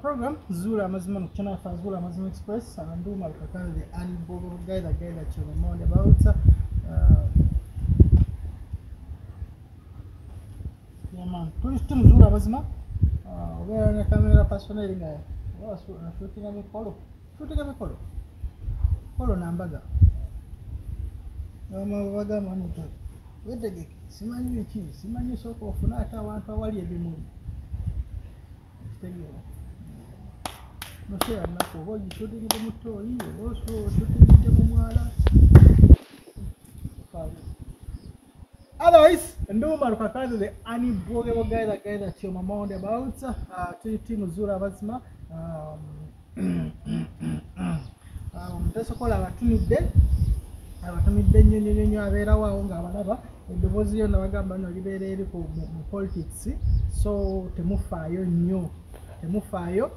program zuula amazima mu channel fa zuula amazima express anduma the unbelievable guy the guy that you're more about uh, yeah man tuli tumuzuula amazima uh, obeera ne kamera personali nga shootinga mikolo shootinga mikolo kolo nambaga bagamba nti wetegeke simanyi biki simanyi sooka ofune ate abantu awali ebimuli ekitegeera noseera naku oba ogishootingire mu tooyi oba oshootingidde mu mwala otherwise nduma lukakazi the unbogable guy the guy that you're mamound about uh, tuli timu zuula abazima um, tesokola abatumidde abatumidde ennyo abeerawo awo ng'abalaba eddoboozi lyonna bagamba nno libeera eri mu politics so temufaayo nnyo temufaayo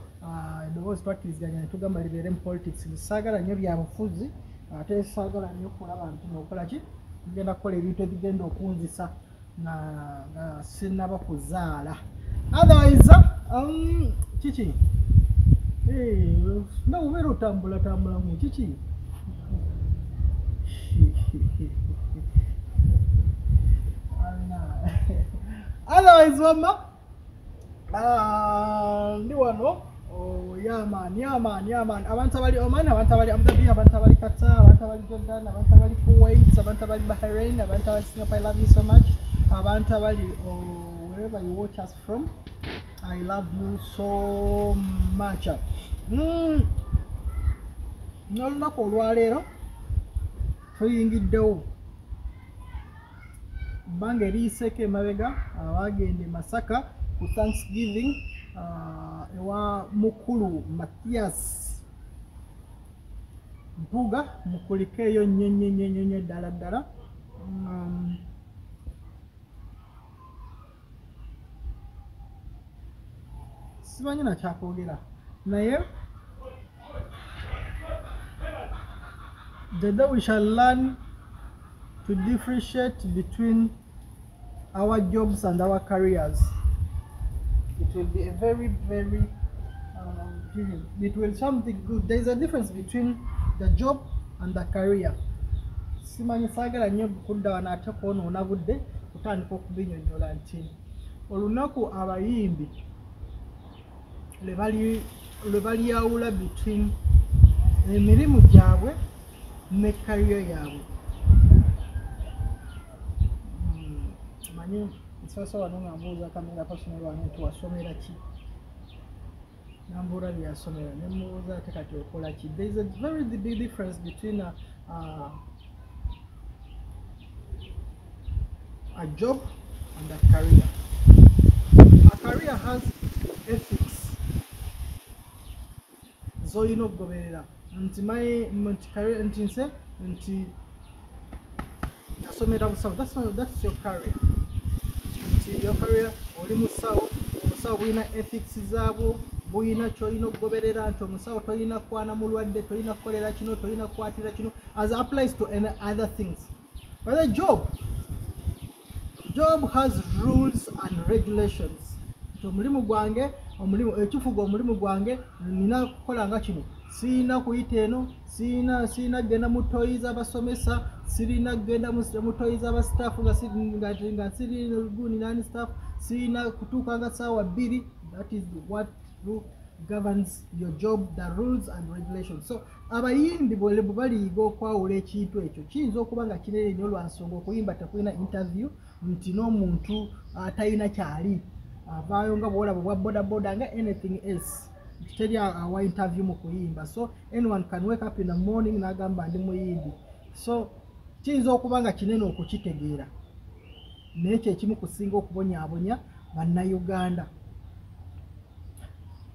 eddoboozi twakkiriziganya netugamba libeere mu politics. Saagala nnyo byabufuzi ate saagala nnyo okulaba nti nokola ki? Tugenda kukola ebintu ebigenda okunzisa nga sinaba kuzaala. Otherwise um, kiki? Nawe ubeera otambula tambulamu kiki? Otherwise wama ndi wano yaman yaman yaman. Abantu abali oman abantu abali abudabi abantu abali qatar abantu abali jordan abantu abali kuwait abantu abali bahrain abantu abali singapore. I love you so much. Abantu abali wherever you watch us from? I love you so much. Mm. n'olunaku olwaleero tuyingiddewo. Bbanga eriyiseeko emabega abagenda masaka ku thanksgiving. uh, ewa mukulu mathias mpuga mukuliko eyo nnyo nnyo nnyo nnyo nnyo ddala ddala. Um, simanyi nakyakwogera naye the day we shall learn to differentiate between our jobs and our careers it will be a very very um, it will something good. There is a difference between the job and the career. Simanyi saagala nnyo kudda wano ate kwonoona budde kutandika okubinyonyola nti olunaku abayimbi lwe balyawula between emirimu gyabwe ne kariyo yaabwe manyi nti kati okola there is a very big difference between a, a, a job and a career. A career has ethics. Zolina okugoberera nti nti nse nti nasomera busawo. Thats your career. nti your career oli musawo omusawo bulina ethics zaabwo bulina kyolina okugoberera nti omusawo tolina kwana mulwadde tolina kukolera kino tolina kukwatira kino as applies to any other things. But the job job has rules and regulations. Nti omulimu gwange omulimu ekifuga omulimu gwange nina kukola nga kino. Siina kuyita eno siina siina genda mu toyi z'abasomesa sirina kugenda mu toyi z'abastaafu nga siri guni nani staff siina kutuuka nga saawa bbiri that is what governs your job the rules and regulations. So abayimbi bwe baliyiga okwawula ekintu ekyo kiyinza okuba nga kinene nnyo lwansonga okuyimba tekulina interview nti n'omuntu atalina kyali avaayo nga bwolaba obwa bodaboda nga anything else teri awa interview mu kuyimba. So anyone can wake up in the morning n'agamba ndi muyimbi. So kiyinza okuba nga kinene okukitegeera. Naye kyekimu kusinga okubonyaabonya bannayuganda.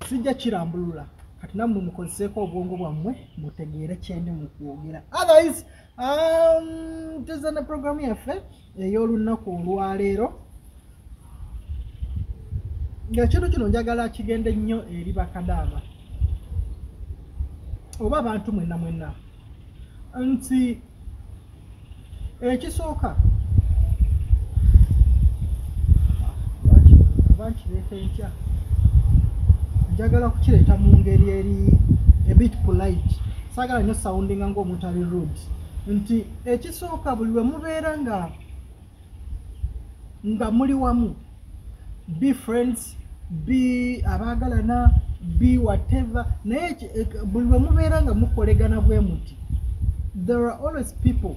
Sijja kirambulula kati nammwe mukozeseeko obwongo bwammwe mutegeere kyendi mu kwogera. Otherwise um, teza ne programu yaffe ey'olunaku olwaleero. Ngaekintu kino njagala kigende nnyo eri bakadaama. Oba abantu mwenna mwenna. Nti ekisooka oba nkireeta enkya njagala kukireeta mu ngeri eri ebit polite. Saagala nnyo soundinga ng'omuntu ali rude. Nti ekisooka buli lwe mubeera nga nga muli wamu. Be friends be abaagalana be whatever. Naye ek- buli lwe mubeera nga mukolegana bwe muti. There are always people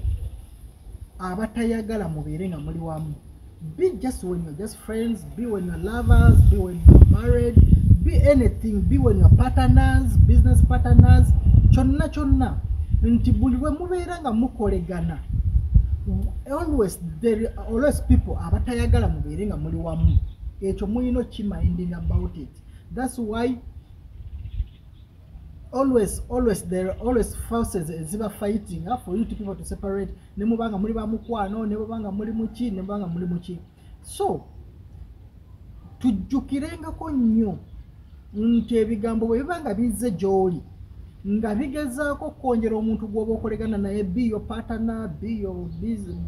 abatayagala mubeere nga muli wamu. Be just when you're just friends be when you're lovers be when you're married be anything be when you're partners business partners kyonna kyonna nti buli lwe mubeera nga mukolegana always there always people abatayagala mubeere nga muli wamu. Ekyo mulina okiminding about it. That's why always always there always forces eziba fighting. Uh, for you two people to separate? Ne mubanga muli bamukwano ne mubanga muli muki ne mubanga muli muki so tujjukirengako nnyo nti ebigambo bwe biba nga bizze gy'oli nga bigezaako okwongera omuntu gw'oba okolegana naye be your partner be your,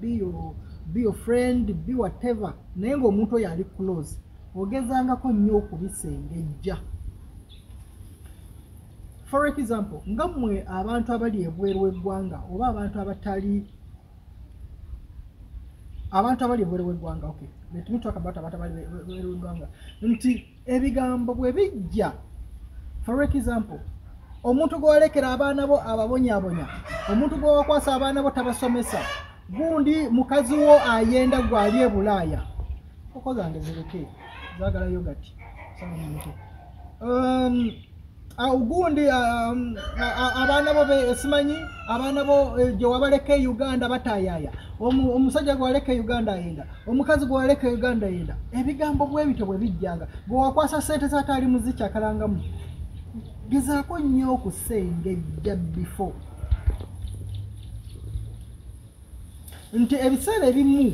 be your, be your friend be whatever. Naye ng'omuntu oyo ali close ogezangako nnyo okubisengejja for example nga mmwe abantu abali ebweru w'eggwanga oba abantu abatali abantu abali ebweru w'eggwanga okay. Let me talk about abantu abali ebweru w'eggwanga. Nti ebigambo bwe bijja. For example omuntu gw'olekera abaana bo ababonyabonya omuntu gw'owakwasa abaana bo tabasomesa gundi mukazi wo ayenda gwali e bulaaya. Koko zange zireke zagala yogati um, awo gundi um, a- a- abaana bo simanyi abaana bo eh, gye wabaleka e uganda batayaaya Omu- omusajja gwaleka e uganda ayenda omukazi gwaleka e uganda ayenda ebigambo bwe bityo bwe bijjanga. Gwe wakwasa sente zataali muzikyakalangamu. Gezaako nnyo okusengejja before. Nti ebiseera ebimu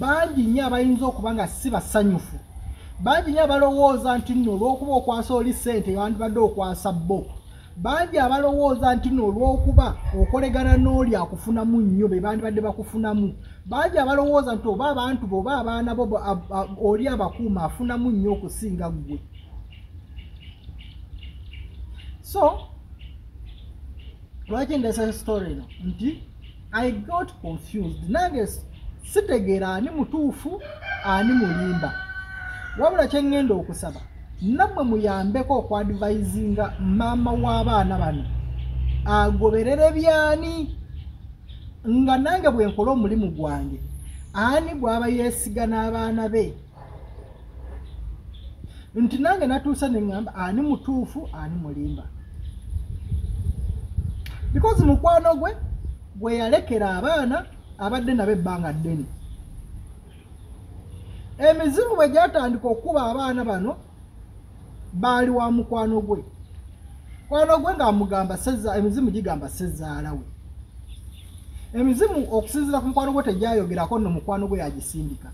bangi nnyo abayinza okuba nga si basanyufu bangi nnyo abalowooza nti nno olw'okuba okwasa oli ssente wandibadde okwasa bo. Bangi abalowooza nti nno olw'okuba okolegana n'oli akufunamu nnyo be bandibadde bakufunamu. Bangi abalowooza nti oba abantu bo oba abaana bo oli abakuuma afunamu nnyo okusinga ggwe so lwaki ndesa story eno? Nti i got confused. Nange sitegeera ani mutuufu ani mulimba wabula kyeŋŋenda okusaba nammwe muyambeko okwadvisinga maama w'abaana bano. Agoberere byani? Nga nange bwe nkola omulimu gwange ani bw'aba yeesiga n'abaana be? Nti nange natuuse ne ŋŋamba ani mutuufu ani mulimba. Because mukwano gwe gwe yalekera abaana abadde nabo ebbanga ddene emizimu bwe gyatandika okuba abaana bano baali wa mukwano gwe. Mukwano gwe ng'amugamba seza emizimu gigamba sezaala we. Emizimu okusinziira ku mukwano gwe tegyayogerako nno mukwano gwe yagisindika.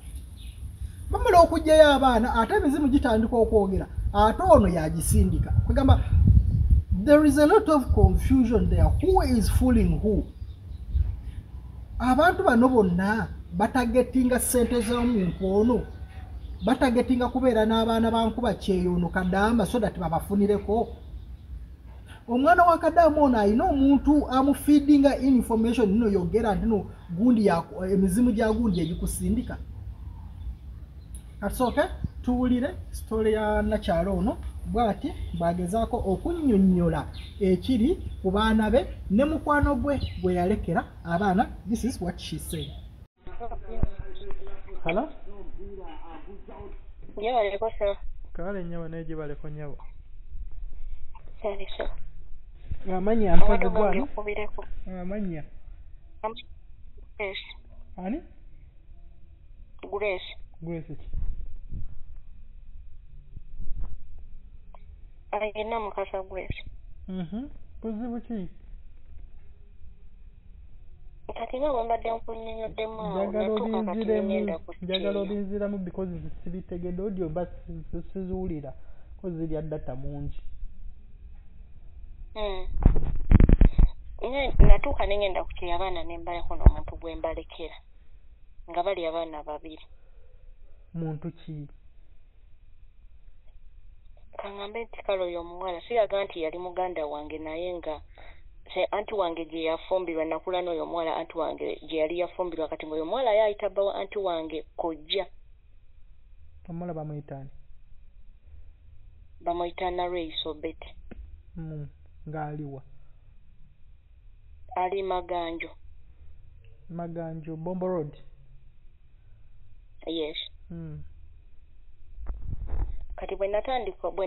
Bamala okugyayo abaana ate emizimu gitandika okwogera ate ono yagisindika. Kwegamba there is a lot of confusion there. Who is fooling who? Abantu bano bonna batagetinga ssente z'omuntu ono batagetinga kubeera n'abaana bankuba kyeyono kadaama so that babafunireko. Omwana wa kadaama ono alina omuntu amufiidinga information nino yogera nti no gundi emizimu gya gundi egikusindika. Katusooke tuwulire sitole ya nakyalo ono bw'ati bwagezaako okunnyonnyola ekiri ku baana be ne mukwano gwe gwe yalekera abaana this is what she said. Hala Gyebaleko sa kale nyabo naye gibaleko nyabo kyalisa amanya abantu mpaze bambi gwano okubireko amanya grace ani? Grace gwesi ki? Ayina mukasa grace Mhm. buzibu ki kati nga bwembadde nkunyonyoddemu njagala obinziramu because sibitegedde odio mba siziwulira ko zirya data mungi Mm. Nye- natuuka ne ngenda ku kyeyo abaana ne mbaleko n'omuntu gwe mbalekera nga bali abaana babiri muntu ki kaŋŋambe nti kale oyo omuwala siraga nti yali muganda wange naye nga anti wange gye yafumbirwa nakula n'oyo omuwala anti wange gye yali yafumbirwa kati ngaoyo omuwala ye ayita bbawa anti wange kojja. Omuwala bamuyitaani bamuyita narweiso beti Mm, ng'aliwa. Ali maganjo. Maganjo bombo road yes. Mm. Kati bwe natandika bwe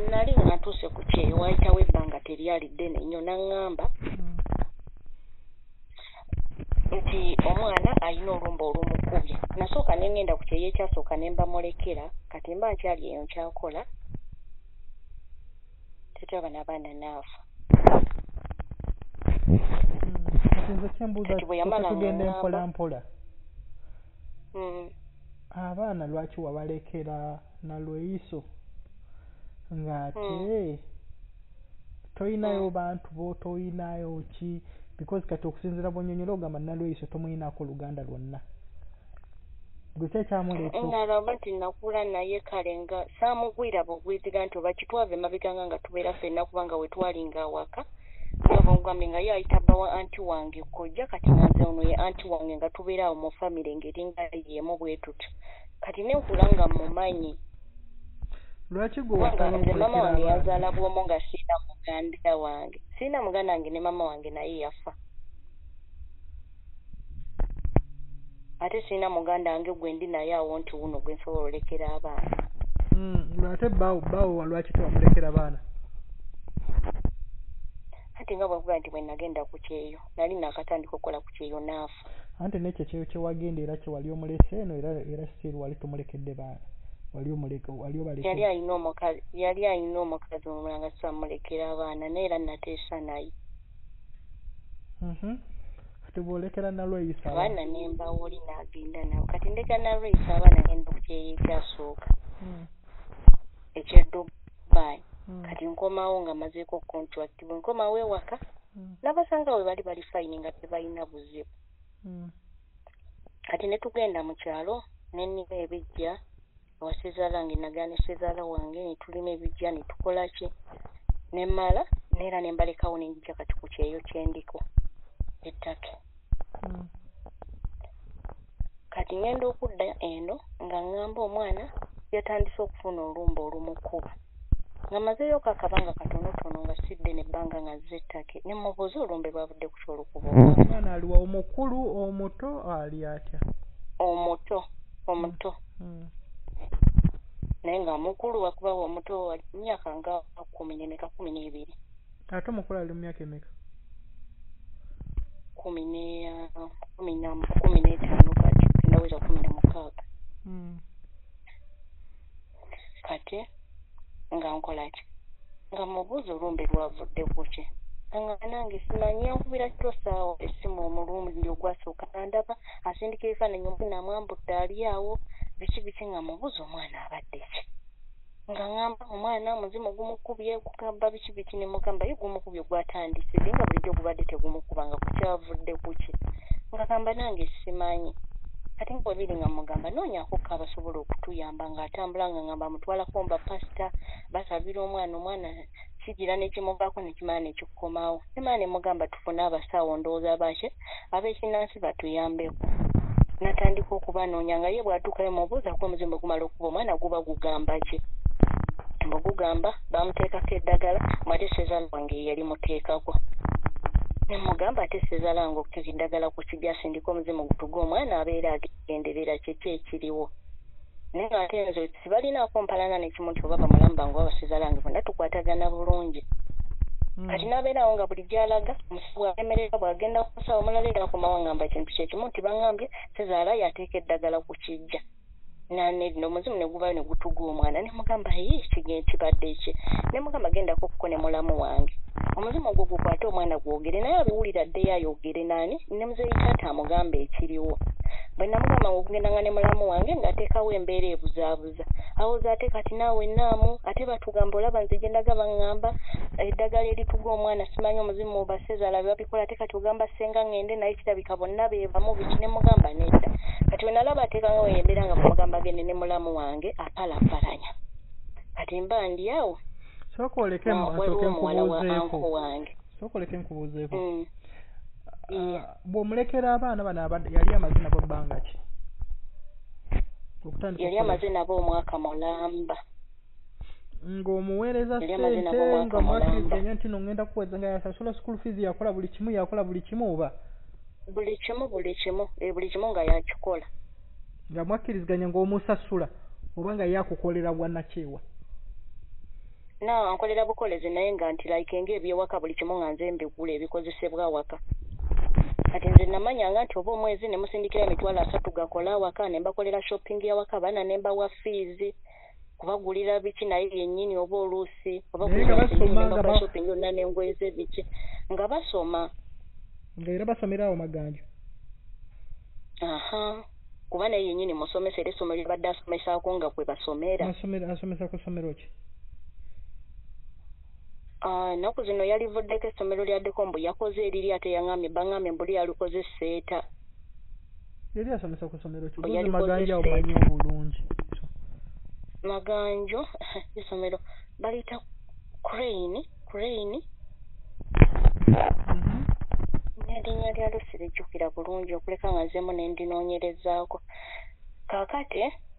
nali nga natuuse ku kyeyo wayitawo ebbanga teryali ddene nnyo naŋŋamba nti omwana alina olumba olumukubye. Nasooka ne ŋŋenda ku kyeyo ekyasooka ne mbamulekera kati mba nkyali eyo nkyakola tetaba n'abaana naafa kati nze kyembuuza tugenda ng'angamba- empola mpola. Mm. abaana lwaki wabalekera na lweyiso ng'ate toyinayo bantu bo toyinayo ki? Because kati okusinziira bwonyonyola ogamba nalweyiso tomuyinaako oluganda lwonna. Gwe ki ekyamuleeta nalaba nti nakula naye kale nga saamugwira bugwiziga nti oba kitwava emabega nga nga tubeera ffenna kubanga we twalinga awaka nga bongambye nga ye ayita bbawa anti wange kojja kati nga nze ono ye anti wange nga tubeera awo mu famire ng'eringa yeemu bwe tutyo. Kati nenkula nga mumanyi lwaki gwe kubanga wasaba nze mama wange yazaala bwomu nga siina muganda wange. Siina muganda wange ne mama wange naye yafa. Ate siina muganda wange gwe ndi naye awo nti wuno gwe nsobola olekera abaana. Lwate bawo bawo lwaki tewamulekera baana? Anti nga bwenkuga nti bwe nagenda ku kyeyo nali nakatandika okukola ku kyeyo naafa anti nekyo kyeyo kyewagenda era kyewali omulese eno era era still wali tomulekedde baana wali omuleke wali yali obaleke alina omukazi yali alina omukazi omulala nga sitamulekera abaana naye era nateesa naye. Mhm. kati bwolekera nalweyisa abaana ne mbawoli n'agenda nabo. Kati ndeka nalweyisa abaana ngenda ku kyeyo ekyasooka Mm, ekyedubayi mm, kati nkomawo nga mazeeko contract bwe nkomawo ewaka. Mm, nabasanga we bali bali fayini nga tebalina buzibu. Kati ne tugenda mu kyalo ne nnima ebijja ewa sezalange nagana sezaala wange ne tulima ebijja ne tukola ki? Ne mmala neera ne mbalekawo ne njija kati ku kyeyo kyendiko ettake. Mm. kati ngenda okudda eno nga ŋŋamba omwana yatandise okufuna olumba olumukuba. Nga mazeeyo kakabanga katonotono nga sidde nebbanga nga zza ettake ne mubuuza olumbe lwavudde ku kyolukuba omwana aliwa omukulu omuto ali atya? Omuto omuto. Mm. Naye nga mukulu wakubawo omuto wali myaka nga kumi nemeka kumi n'ebiri ate omukulu ali mu myaka emeka? Kumi ne kumi n'etaano kati endaweza kumi na mukaaga. Mm. kati nga nkola ki? Nga mubuuza olumbe lwavudde ku ki? Nga nange simanyi yankubira kito saawa essimu omulundi ogwasooka nandaba asindika ebifaananyi omwana amwambudde ali awo biki biki nga mubuuza omwana abadde ki? Nga ŋŋamba omwana omuzimu gumukubye kugamba biki biki ne mugamba ye gumukubye gwatandise dde nga bulijjo gubadde tegumukuba nga kukyavudde ku ki nga gamba nange simanyi. Ate nga bwebiri nga mugamba noonyako ko abasobola okutuyamba ng'atambula nga ngamba mutwalako mba pasita basabira omwana omwana kigira nekimuvaako nekimala nekikukomawo nemala ne mugamba tufune abasawo ndowooza baki ab'ekinnansi batuyambeko natandika okubanoonya nga ye bw'atuukayo mubuuzako omuzimu gumala okuba omwana guba gugamba ki? Mbu gugamba bamuteekako eddagala mwate sezaala wange ye yali muteekako. Ne mugamba ate sezaala wange okuteeka eddagala ku kibya sindika omuzimu gutuga omwana abeera agenderera kiki ekiriwo? Naye ng'ate nze sibalinaako mpalana nekimu nti oba bamulamu bange oba basezaala wange bonna tukwatagana bulungi. Kati n'abeerawo nga buli gy'alaga omusibu bwakemerera bw'agenda ku musawo omulala era akomawo ngamba kintu kyekimu nti baŋŋambye sezaala yateeka eddagala ku kijja nane omuzimu ne guvayo ne gutuga omwana ne mugamba ye kibadde ki ne mugamba gendako kuko ne mulamu wange omuzimu ogwo gukwate omwana gwogere naye abiwulira addeyo ayogere nani ne muzeeyi taata amugamba ekiriwo. Bwe namugamba okugendanga ne mulamu wange ng'ateekawo embeera ebuzaabuza awooza ate kati naawe naamu ate batugamba olaba nze gye ndaga baŋŋamba eddagala erituga omwana simanyi omuzimu obasezaala babikola ate kati ogamba senga ŋŋende naye kirabika bonna beebamu biki ne mugamba nedda. Kati we nalaba ateekangawo embeera nga bamugamba agende ne mulamu wange apalapalanya. Kati mba ndi awo sooka oleke asooke nkubuuzeeko sooka oleke nkubuuzeeko Mm. Ah, bw'omulekera abaana bano yali amaze nabo bbanga ki? Yali amaze nabo omwaka mulamba. Ng'omuweereza omwaka nga mwakkiriziganya mulamba. nti no ngenda kuweza nga yasasula school fees yakola buli kimu yakola buli kimu oba? Buli kimu buli kimu. Eh, buli kimu nga yakikola. Nga mwakkiriziganya ng'omusasula oba nga yakukolera bwannakyewa na ankolera bukolezi naye nga nti like ng'ebyewaka buli kimu nga nze mbigula ebikozesebwa awaka kati nze namanyanga nti oba omwezi ne musindikira emitwalo asatu gakola awaka ne mbakolera shopping y'awaka abaana ne mbawa fees kubagulira biki naye yennyini oba oluusi oba Naye nga kugula sente basoma ne nga mbakola ba- shopping yonna n'engoye biki. Nga basoma. Nga era basomera awo maganjo aha. Kuba naye yennyini musomesa era essomero lyabadde asomesaako nga kwe basomera. Asomera- asomesa ku ssomero ki ennaku zino yalivuddeko essomero lya dekombu yakoze eriri ate yaŋŋamye baŋŋamye mbuli yalikoze seeta yali asomesa ku ssomero ki? Bwe buuzi yalikoze maganja sente. omanyi obulungi. Maganjo essomero baliyita crane crane. Mhm. n'erinnya lyalo sirijjukira bulungi okuleka nga nzemu ne ndinoonyerezaako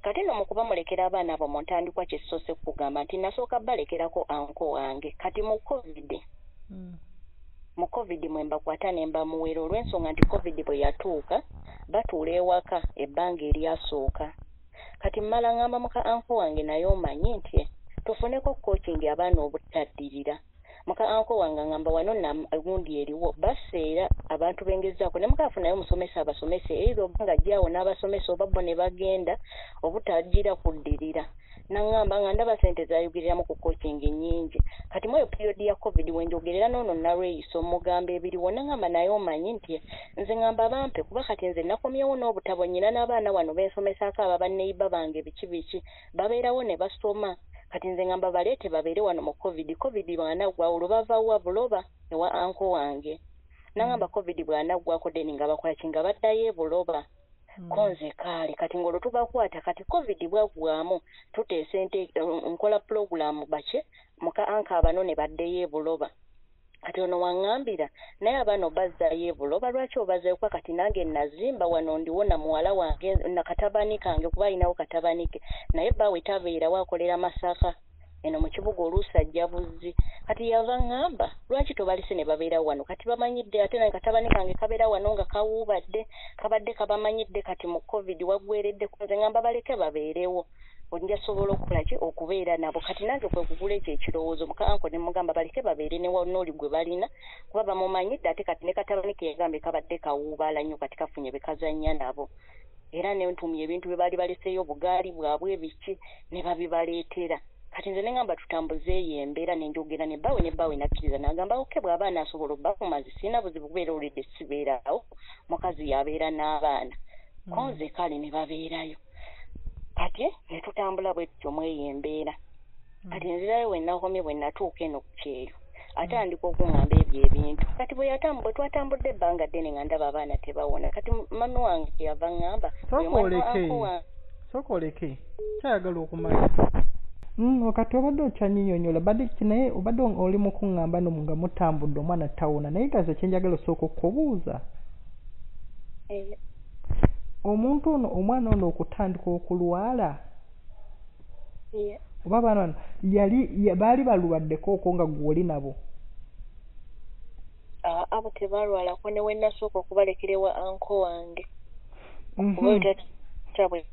kaakati kati no mu kubamulekera abaana abo mu ntandikwa kye sisoose kugamba nti nasooka balekerako anko wange. Kati mu covid Mm. mu covid mwe mbakwata ne mbamuwera olw'ensonga nti covid bwe yatuuka batuula ewaka ebbanga eryasooka. Kati mmala ŋŋamba muka anko wange naye omanyi nti tufuneko coaching abaana obutaddirira muka anko wange ŋŋamba wano nam- gundi eriwo baseera abantu bengezaako ne mukaafu naye omusomesa abasomesa eitha oba nga jjaawo n'abasomesa oba bo ne bagenda obutaggira kuddirira. Naŋŋamba nga ndaba sente zayogeramu ku coaching nnyingi. Kati mweyo periodi ya covid wenjogerera noono nalweyiso mugamba ebiriwo naŋŋamba naye omanyi nti nze ŋŋamba bampe kuba kati nze nakomyewo n'obutabo nnyina n'abaana wano bensomesaako aba banneiba bange biki biki babeerawo ne basoma kati nze ŋŋamba baleete babeere wano mu covid. Covid bw'anaggwa olwo bavawa buloba ewa anko wange. Naŋŋamba covid bw'anaggwako deni nga bakola ki? Nga baddayo e buloba. Mm. ko nze kaale kati ng'olwo tubakwata kati covid bwaggwamu tuteesa ente nkola pulogulaamu baki muka anka abano ne baddeyo e buloba kati ono waŋŋambira naye abaana obazzaayo e buloba lwaki obazeekuba kati nange nazimba wano ndiwo na muwala wange na katabani kange kuba alinawo katabani ke naye bbaawe tabeerawo akolera masaka. Eno mu kibuga oluusi ajja buzzi. Kati yava ŋŋamba lwaki tobalise ne babeerawo wano? Kati bamanyidde ate naye katabani kange kabeera wano nga kawuubadde kabadde kabamanyidde kati mu covid waggwereddeko nze ŋŋamba baleke babeerewo ojja sobola okukola ki? Okubeera nabo. Kati nange kwe kugula ekyo ekirowoozo muka anko ne mugamba baleke babeere ne wanooli gwe balina kuba bamumanyidde ate kati ne katabani ke yagambye kabadde kawuubaala nnyo kati kafunye be kazannya nabo. Era ne ntumya ebintu bye baali baleseeyo bugaali bwabwe ebiki ne babibaleetera kati nze ne ŋŋamba tutambuze eyo embeera ne njogera ne bbaawe ne bbaawe nakkiriza. N'agamba oke bw'aba anaasobola obba ku mazzi sirina buzibu kubeera olidde sibeeraawo mukazi yabeera n'abaana. Ko nze kale ne babeerayo kati ne tutambula bwe tutyo mweyo embeera kati nzirayo bwe nakomye bwe natuuka eno ku kyeyo atandika okuŋŋamba ebyo ebintu. Kati bwe yatambu bwe twatambudde ebbanga ddene nga ndaba abaana tebawona kati mami wange kyeyava ŋŋamba Sooka oleke. kyayagala okumanya. Mm, kati obadde okyanyinyonyola naye obadde oli mu kuŋŋamba no nga mutambudde omwana tawona naye gaze kyenjagala osooka okubuuza Eh, omuntu ono omwana ono okutandika okulwala? Oba abaana bano yali ya- baali balwaddeko okwo nga gw'oli nabo? Abo tebalwalako ne wenasooka okubalekera ewa anko wange. Mhm. kuba tata bwe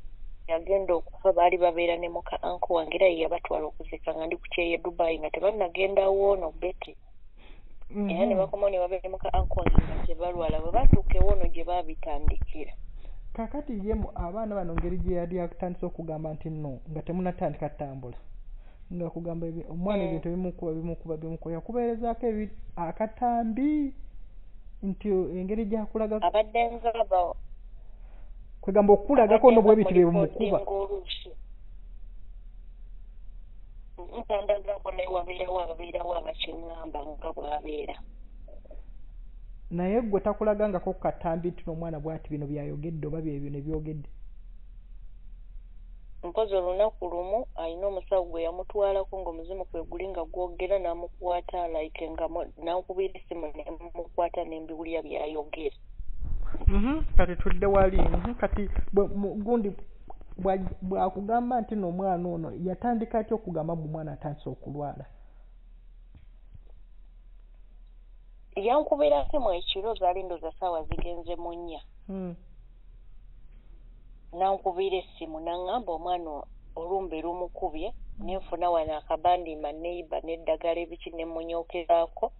yagenda okufa baali babeera ne muka anko wange era ye yabatwala okuzika nga ndi ku kyeyo e dubayi nga tebanagendawo no beti era ne Mhm. bakomawo ne babeera ne muka anko wange nga tebalwala bwe batuuka ewono gye baabitandikira kakati ye mu- abaana bano ngeri gye yali akutandisa okugamba nti nno nga temunatandika ttambula nga kugamba omwana Mm. ebintu ebimukuba bimukuba bimukuba yakubeerezaako ebi akatambi nti engeri gyakulaga abadde ngaba kwegamba okukulagako no bwe bitu bye bimukuba. ntandagako naye wabeerawo ababeerawo abakiŋŋamba nga bw'abeera naye gwe takulagangako ku katambi nti n'omwana bw'ati bino byayogedde oba bye bino byogedde mpozi olunaku lumu alina omusawo gwe yamutwalako ng'omuzimu kwe guli nga gwogera n'amukwata like nga nankubira essimu nemukwata nembiwulira byayogera. Mhm, kati tudde wali Mhm, kati gundi bwa- bwakugamba nti n'omwana ono yatandika atya okugamba mu mwana atandise okulwala yankubira ssimu ekiro zaali ndoza saawa zigenze mu nnya Mm. nankubira essimu naŋŋamba omwana olumbe lumukubye nenfuna wano akabandima neiba n'eddagala ebiki ne munyokezaako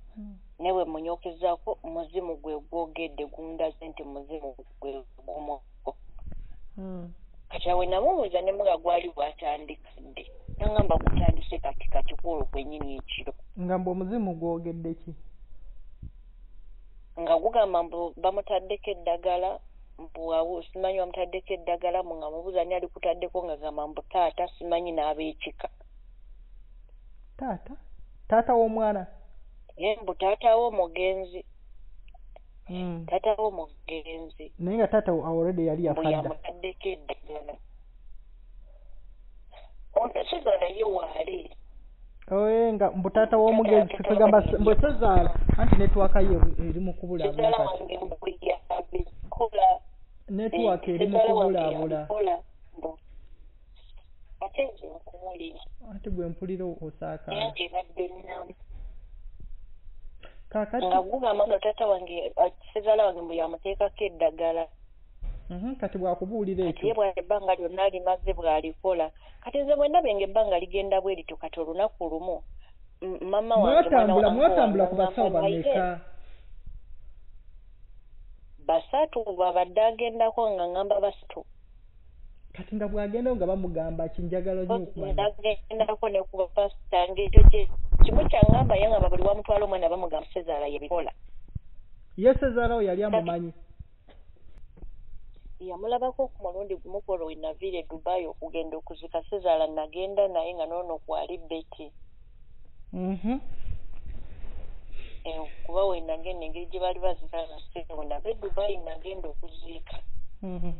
ne bwe munyokezaako muzimu gwe gwogedde gundaze nti muzimu gwe gumuko kati awe namubuuza ne muga gwali bwatandikadde naŋŋamba gutandise kati kati kwolwo kwennyini ekiro nga mbu omuzimu gwogedde ki nga gugamba mbu bamutaddeko eddagala mbu awo simanyi bamutaddeko eddagala mu nga mubuuza ni alikutaddeko nga gamba mbu taata simanyi n'ab'ekika taata? Taata w'omwana? Ye mbu taatawo omugenzi Mm. taatawo omugenzi naye nga taata already yali yafadda yamutaddeko eddagala. Onasigaala ye waali nga mbu taata w'omugenzi tetugamba mbwe sezaala anti netwaka ye eri mu kubulaabula kati. netwaka eri mu kubulaabula ate nze nkuwulira ate gwe mpulira osaakaala ebadde nnamu kaakati nga gugamba nga taata wange sezaala wange mbu yamuteekako eddagala kati bwakubuulira kati ye ekyo bwali ebbanga lyonna alimaze bw'alikola kati nze bwe ndabye nga ebbanga ligenda bwe lityo kati olunaku lumu mama wange mwana mwatambula wa mwatambula ku basawo bameka "Naye, basatu bwabadde agendako nga ngamba basatu. Kati nga bw'agendayo nga bamugamba kinjagala nnyo okumanya? nagendako ne ku bapasita ng'ekyo kye kimu kyaŋŋamba ye ngamba buli wamutwala omwana bamugamba sezaala yebikola ye sezaalawo yali amumanyi yamulabako ku mulundi gumu kwolwo we naviira e dubayi okugenda okuzika sezaala nagenda naye nga noono kwali beti Mhm. Eh, kuba we nagenda engeri gye baali bazikana sewe nava e dubayi nagenda okuziika Mhm.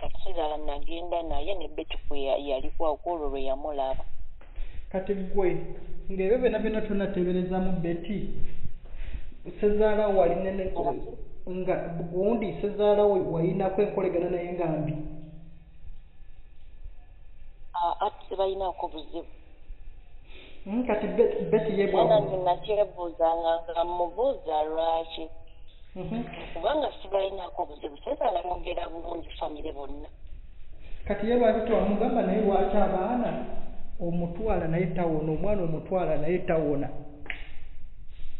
kati sezaala nagenda naye ne beti kwe ya- yalikwawo kwolwo lwe yamulaba kati gwe ng'ebyo byonna byonna tonateeberezaamu beti sezaalawo wali nene nga gundi sezaalawo walinako enkolegana naye nga mbi ati tebalinaako buzibu Mm, kati Beti- beti ye era nange bwa nakyebuuzanga nga mubuuza lwaki Mhm. kubanga sibalinaako buzibu sezaala yogera bulungi famire bonna kati ye lwaki tewamugamba naye lwaki abaana omutwala naye tawona omwana omutwala naye tawona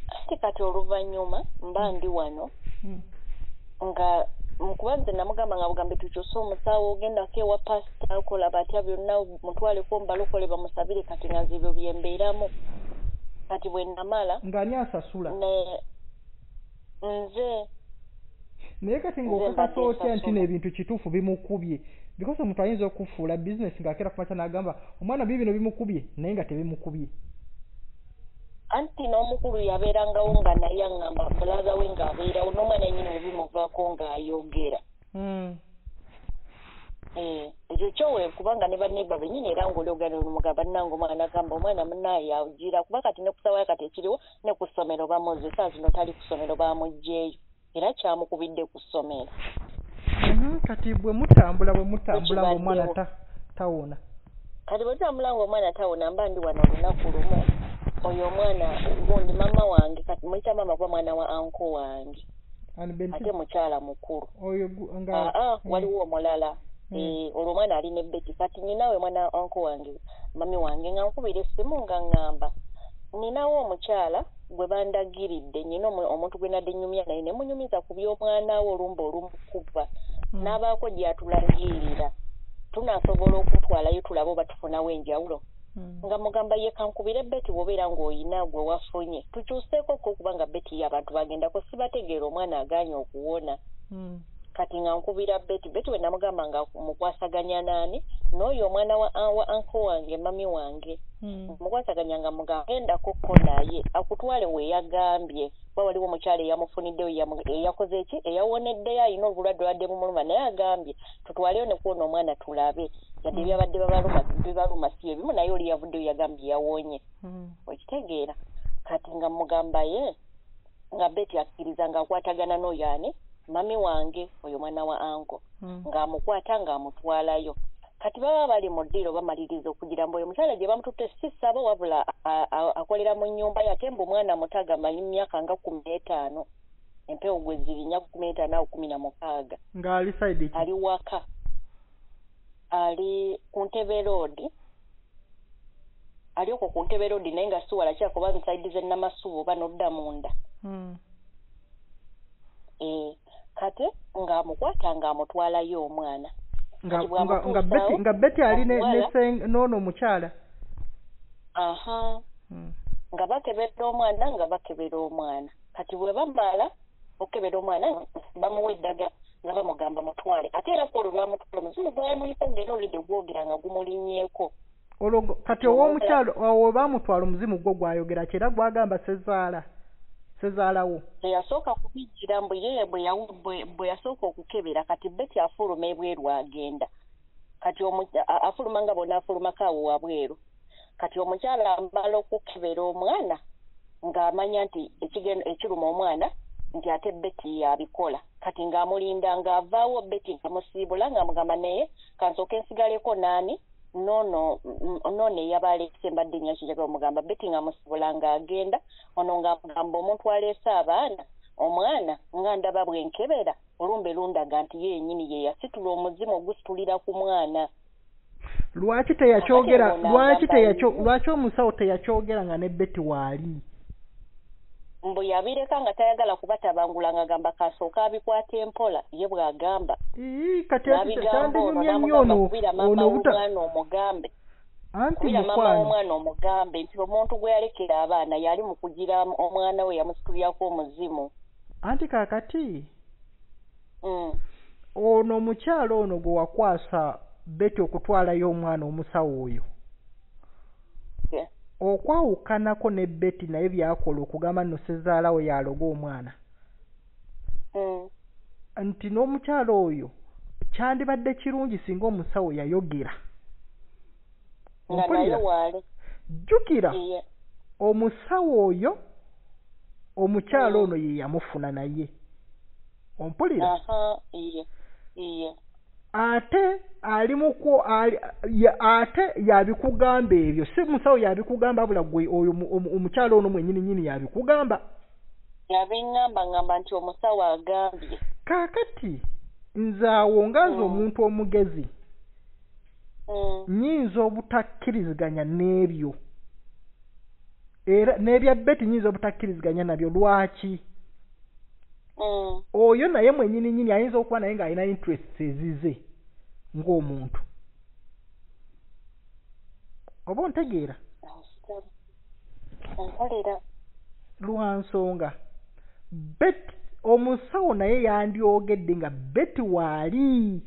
ate kati oluvannyuma mba ndi wano Mm. Nga nkuba nze namugamba nga bugambe tukyuse omusawo ogendako ewa pasita okola batya byonna mutwaleko mubalokole bamusabire kati nga nze ebyo byembeeramu kati bwe namala ng'ani asasula? nze. Naye kati ng'okakasa otya nti n'ebintu kituufu bimukubye? Because omuntu ayinza okufuula bizinesi ng'akeera kumakya n'agamba omwana bii bino bimukubye? Naye nga tebimukubye anti n'omukulu yabeerangawo nga naye aŋŋamba mulaza we ng'abeerawo n'omwana nyini webimuvaako ng'ayogera. Mm. Eh, ekyo kyowe kubanga ne baneiba benyini era ngaolyogera nomugamba bannange omwana agamba omwana munaye yagira kuba kati ne kusawayo kati ekiriwo ne ku ssomero bamuze saa zino tali ku ssomero bamuggyeeyo era kyamukubidde ku ssomero. Mhm, kati bwe mutambula bwe mutambula ng'omwana ta tawona kati bwe tambula ngaomwana tawona mba ndi wano olunaku lumu oyo omwana gundi mama wange kati muyita mama kuba mwana wa anko wange ate mukyala mukulu oyo gu- nga aa Mm. waliwo omulala Mm. Eh, olwo omwana ali ne beti kati ninawe mwana anko wange mami wange nga nkubira essimu nga ŋŋamba ninawo omukyala gwe bandagiridde nyina omu- omuntu gwe nadde nyumya naye ne munyumiza ku by'omwana we olumba olumukuba Mm. n'abaako gy'atulangirira tunaasobola okutwalayo tulabe oba tufunawo enjawulo. Nga mugamba ye kankubire beti bw'obeera ng'oyina gwe wafunye. Tukyuseeko ko okuba nga beti abantu bagendako sibategeera omwana agaanye okuwona. Mm. Kati nga nkubira beti beti we namugamba nga mukwasaganya naani n'oyo omwana wa, wa anko wange mami wange. Mm. mukwasaganya nga mugamba endakokko naye akutwale weeyagambye kuba waliwo omukyala eyamufuniddeyo eyamu- eyakoze eki eyawoneddeyo alina obulwadde obadde bumuluma naye agambye tutwaleyo ne kwona omwana tulabe. Yadde Mm. byabadde bibaluma si ebimu naye oli yavuddeyo yagambye yawonye Mm. okitegeera. Kati nga mugamba ye nga beti akkiriza ng'akwatagana n'oyo ani mami wange oyo mwana wa anko Mm. ng'amukwata ng'amutwalayo. Kati baba bali mu ddiiro bamaliriza okugira mbu oyo mukyala gye bamututte si saba wabula akolera mu nnyumba ye ate mbu omwana mutaga amanyi myaka nga kumi n'etaano empewo gwe zirinya kumi n'etaano awo kumi na mukaaga. Ng'ali side ali waka. Ali ku ntebe roodi ali okwo ku ntebe roodi naye nga si wala kyakuba nsaidi ze namasubu oba nodda munda Kati ng'amukwata ng'amutwalayo omwana. Nga beti nga beti ali n'ono omukyala. Aha. Mm. nga bakebera omwana nga bakebera omwana. Kati bwe bamala okukebera omwana bamuwa eddagala nga bamugamba mutwale. Ate era ku olwo lwamutwala omuzimu gwamuyita ng'era olidde gwogera nga gumulinnyeko olwo kati ow'omukyalo awo baamutwala omuzimu gwo gwayogera ki era gwagamba sezaala sezaalawo teyasooka kubijjira mbu ye bwe bwe- bwe yasooka okukebera kati beti afuluma ebweru agenda. Kati afuluma nga bonna afulumako awo wabweru kati omukyala amala okukebera omwana ng'amanya nti ekiruma omwana nti ate beti yabikola. Kati ng'amulinda ng'avaawo beti ngamusiibula ng'amugamba naye kansooka ensigaleko naani noono mm, noono eyabaleese mbadde nnyo kijagala omugamba beti ng'amusibula ng'agenda ono ng'amugamba omuntu aleese abaana omwana nga ndaba bwenkebera olumbe lundaga nti yennyini ye yasitula omuzimu ogusitulira ku mwana. Lwaki teyakyogera lwaki teyakyo lwaki omusawo teyakyogera nga ne beti waali mbu yabireka nga tayagala kubatabangula ng'agamba kasooka abikwata empola ye bw'agamba. N'abigamba ono n'amugamba kubira maama w'omwana omugambe. Kubira maama w'omwana omugambe nti omuntu gwe yalekera abaana yali mu kugira omwana we yamusitulyako omuzimu. Anti kaakati Mm. ono omukyala ono gwe wakwasa beti okutwalayo omwana omusawo oyo. Okwawukanako ne beti naye byakola okugamba nno sezaala we yaloga omwana. Mm. nti n'omukyala oyo kyandibadde kirungi singa omusawo yayogera. Waali. Jjukira. Omusawo oyo omukyala Mm. ono ye yamufuna naye. Ompulira. Aha iye iye ate ali ya, ate yabikugamba ebyo si musawo yabikugamba abula gwe oyo mu- omu- omukyala ono mwennyini nnyini yabikugamba yabiŋŋamba ŋŋamba nti omusawo agambye kaakati nze awo nga nze Mm. omuntu omugezi Mm. nnyinza obutakkiriziganya n'ebyo era n'ebya beti nnyinza obutakkiriziganya nabyo lwaki. Oyo naye mwennyini nnyini ayinza okuba naye ng'alina interests ezize ng'omuntu. Oba ontegeera? Nkolera lwa nsonga. Bet omusawo naye yandyogedde nga beti waali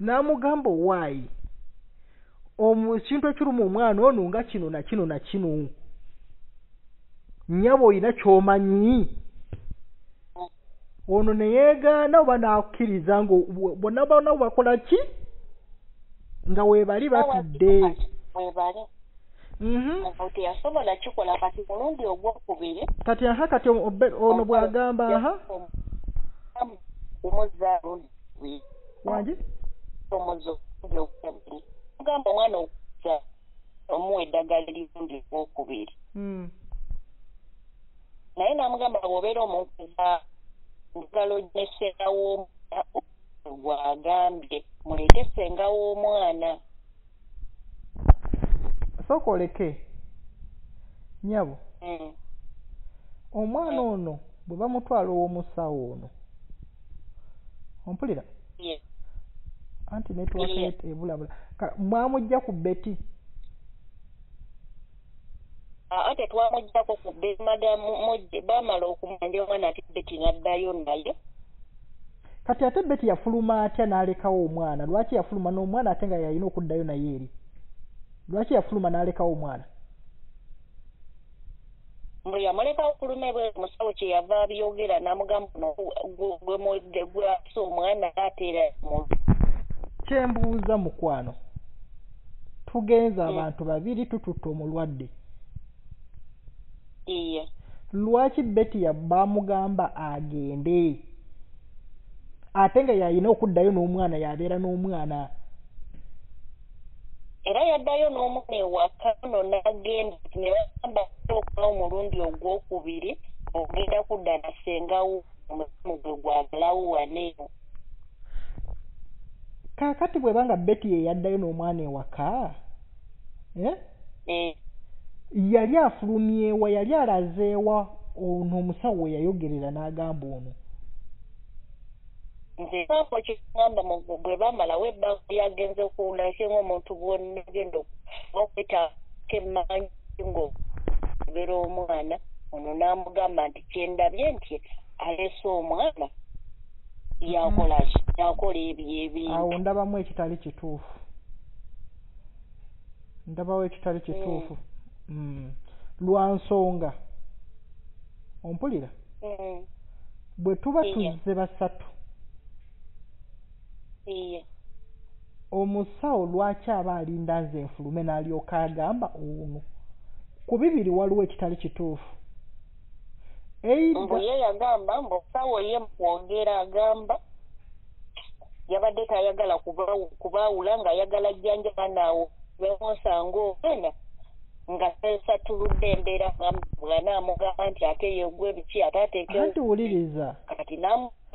n'amugamba owaayi ekintu ekiruma omwana ono nga kino na kino na kino. Nnyaba olina ky'omanyi ono ne yeegaana oba n'akkiriza nga bonna bonna bakola ki? Nga weebali batudde. webali Mhm. teyasobola kikola kati mulundi ogwokubiri kati aha kati ono bw'agamba aha. Wangi? Ogamba omwana okuza omuwa eddagala erirundi ogwokubiri. Mm. naye n'amugamba bw'obeera omukuza njagala ojja senga w'omwana gwagambye muleete senga w'omwana. Sooka oleke. Nyabo Mm. omwana ono bwe bamutwala ow'omusawo ono ompulira? Anti ye- ebulabula. Mwamugja ku beti aa tetwamuggyako ku be madamu mujje baamala okumanja omwana ati beti n'addayo naye. Kati ate beti yafuluma atya n'alekawo omwana? Lwaki yafuluma n'omwana ate nga yalina okuddayo naye eri? Lwaki yafuluma n'alekawo omwana? Mbwe yamuleka okulume bwe omusawo kye yava abyogera n'amugamba gwe gwasa omwana ateera mu kyembuuza mukwano. Tugenze abantu babiri tututte omulwadde lwaki beti ya- baamugamba agende? Ate nga yalina okuddayo n'omwana yabeera n'omwana. Era yaddayo n'omwana ewaka no n'agenda ne bagamba okuba omulundi ogwokubiri ogenda kudda nasengawo omuzimu gwe gwagalawo waneewo kaakati bweba nga beti ye yaddayo n'omwana ewaka eh? Eh, yali afulumyewa yali alazeewa ono omusawo we yayogerera n'agamba ono. Nze kaako kigamba bwe bamalawo ebbanga lyagenze okuwulake ng'omuntu gwonna genda okwetaako emmanyi ng'ogera omwana ono n'amugamba nti kyendabye nti aleese omwana yakola ki? Yakola ebyo ebintu awo ndabamu ekitali kituufu. Ndabawo ekitali kituufu. Mm. Lwa nsonga ompulira? Mm, bwe tuba tuzze basatu. Omusawo lwaki aba alinda nze enfulume n'alyoka agamba ono? Ku bibiri waliwo ekitali kituufu. Mbu eida ye yagamba mbu omusawo ye mukwogera agamba yabadde tayagala kuba- kubaawula ng'ayagala jjanjaba naawo bemusanga omwana nga sesatuludde embeera bwanaamugamba nti ate yegwe ebiki ate ateekewo anti wuliriza. kati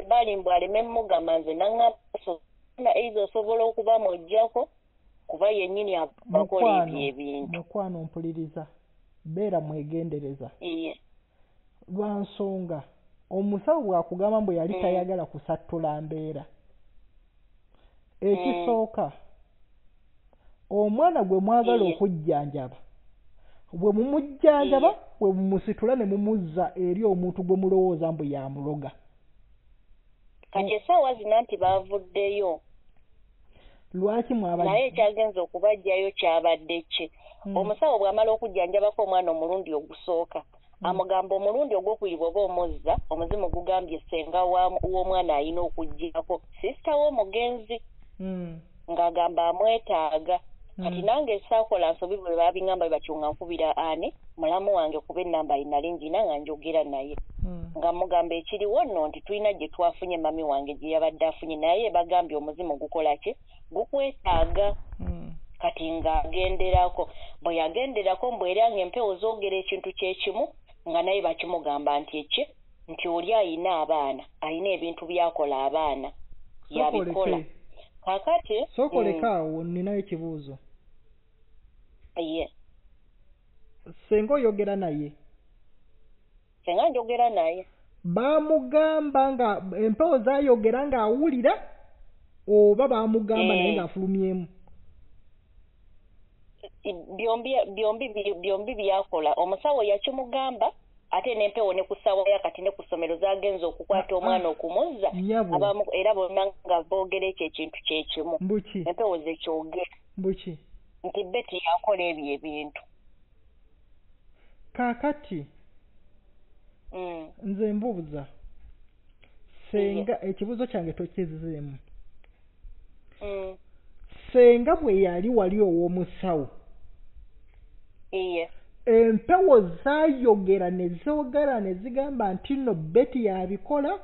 bali mbw aleme mugamba nze naŋŋaana eiza osobola okuba mujjako kuba yennyini abakola ebyo ebintu. mukwano mpuliriza beera mwegendereza. Lwa nsonga omusawo bw'akugamba mbu yali Mm. tayagala kusattula mbeera. Ekisooka omwana gwe mwagala okujjanjaba bwe mumujjanjaba bwe mumusitula ne mumuzza eri omuntu gwe mulowooza mbu yamuloga. Kati essaawa zina nti baavuddeyo lwaki naye ekyagenza okubajjayo kyabadde ki? Mm. omusawo bw'amala okujjanjabako omwana omulundi ogusooka Mm. amugamba omulundi ogwokubiri bw'oba omuzza omuzimu gugambye senga wa- w'omwana alina okuggyako. Sisita w'omugenzi Mm. ng'agamba amwetaaga kati Mm. nange saakola nsobi bwe baabingamba bwe batyo nga nkubira ani? Mulamu wange kuba ennamba ayinali njina nga njogera naye. Mm. nga mugamba ekiriwo nno nti tulina gye twafunye mami wange gye yabadde afunye naye bagambye omuzimu gukola ki? Gukwetaaga. Mm. kati ng'agenderako bwe yagenderako mbw era ng'empewo zoogera ekintu kyekimu nga naye bakimugamba nti eki nti oli ayina abaana ayina ebintu byakola abaana yabikola. Kakati sookoleke mm, awo ninayo ekibuuzo ye senga oyogera naye. Senga njogera naye. Baamugamba nga empewo zaayogera ng'awulira oba baamugamba Eh. naye ng'afulumyemu byombi byombi byombi byakola. Omusawo yakimugamba ate n'empewo ne ku ssaawa kati ne ku ssomero zagenza okukwata Ah, omwana ah. okumuzza nyabo abamu era bonna nga boogera ekyo ekintu kyekimu empewo zekyogera. Mbuki nti beti yakola ebyo ebintu. Kaakati Mm, nze mbuuza. Senga ekibuuzo kyange tokizeemu mm, senga bwe yali wali ow'omusawo. Empewo zaayogera ne zoogera ne zigamba nti nno beti yabikola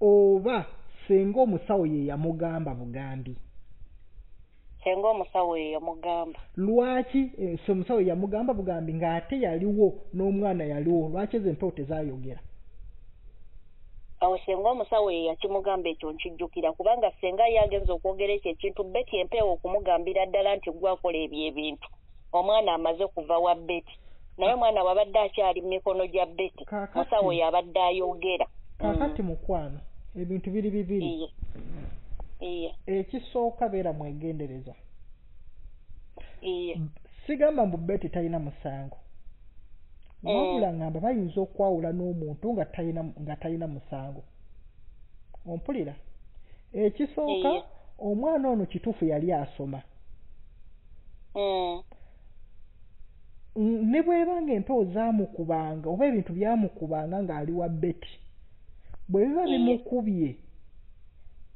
oba senga omusawo ye yamugamba bugambi senga omusawo ye yamugamba lwaki eh, so omusawo ye yamugamba bugambi ng'ate yaliwo n'omwana yaliwo? Lwaki ezo empewo tezaayogera awo senga omusawo ye yakimugamba ekyo nkijjukira kubanga senga yagenza okwogera ekyo ekintu beti empeewo okumugambira ddala nti gwakola ebyo ebintu. Omwana amaze kuva wa beti. Naye omwana bw'abadde akyali mu mikono gya beti musawo yabadde ayogera. Kaakati mukwano ebintu biri bibiri. Iye. Ekisooka beera mwegendereza sigamba mbu beti talina musango. Mm. wabula ngamba bayinza okwawula n'omuntu nga talina nga talina musango. Ompulira. Ekisooka omwana ono kituufu yali asoma. Mm, ne bweba ng'empewo zaamukubanga oba ebintu byamukubanga ng'ali wa beti bwe biba bimukubye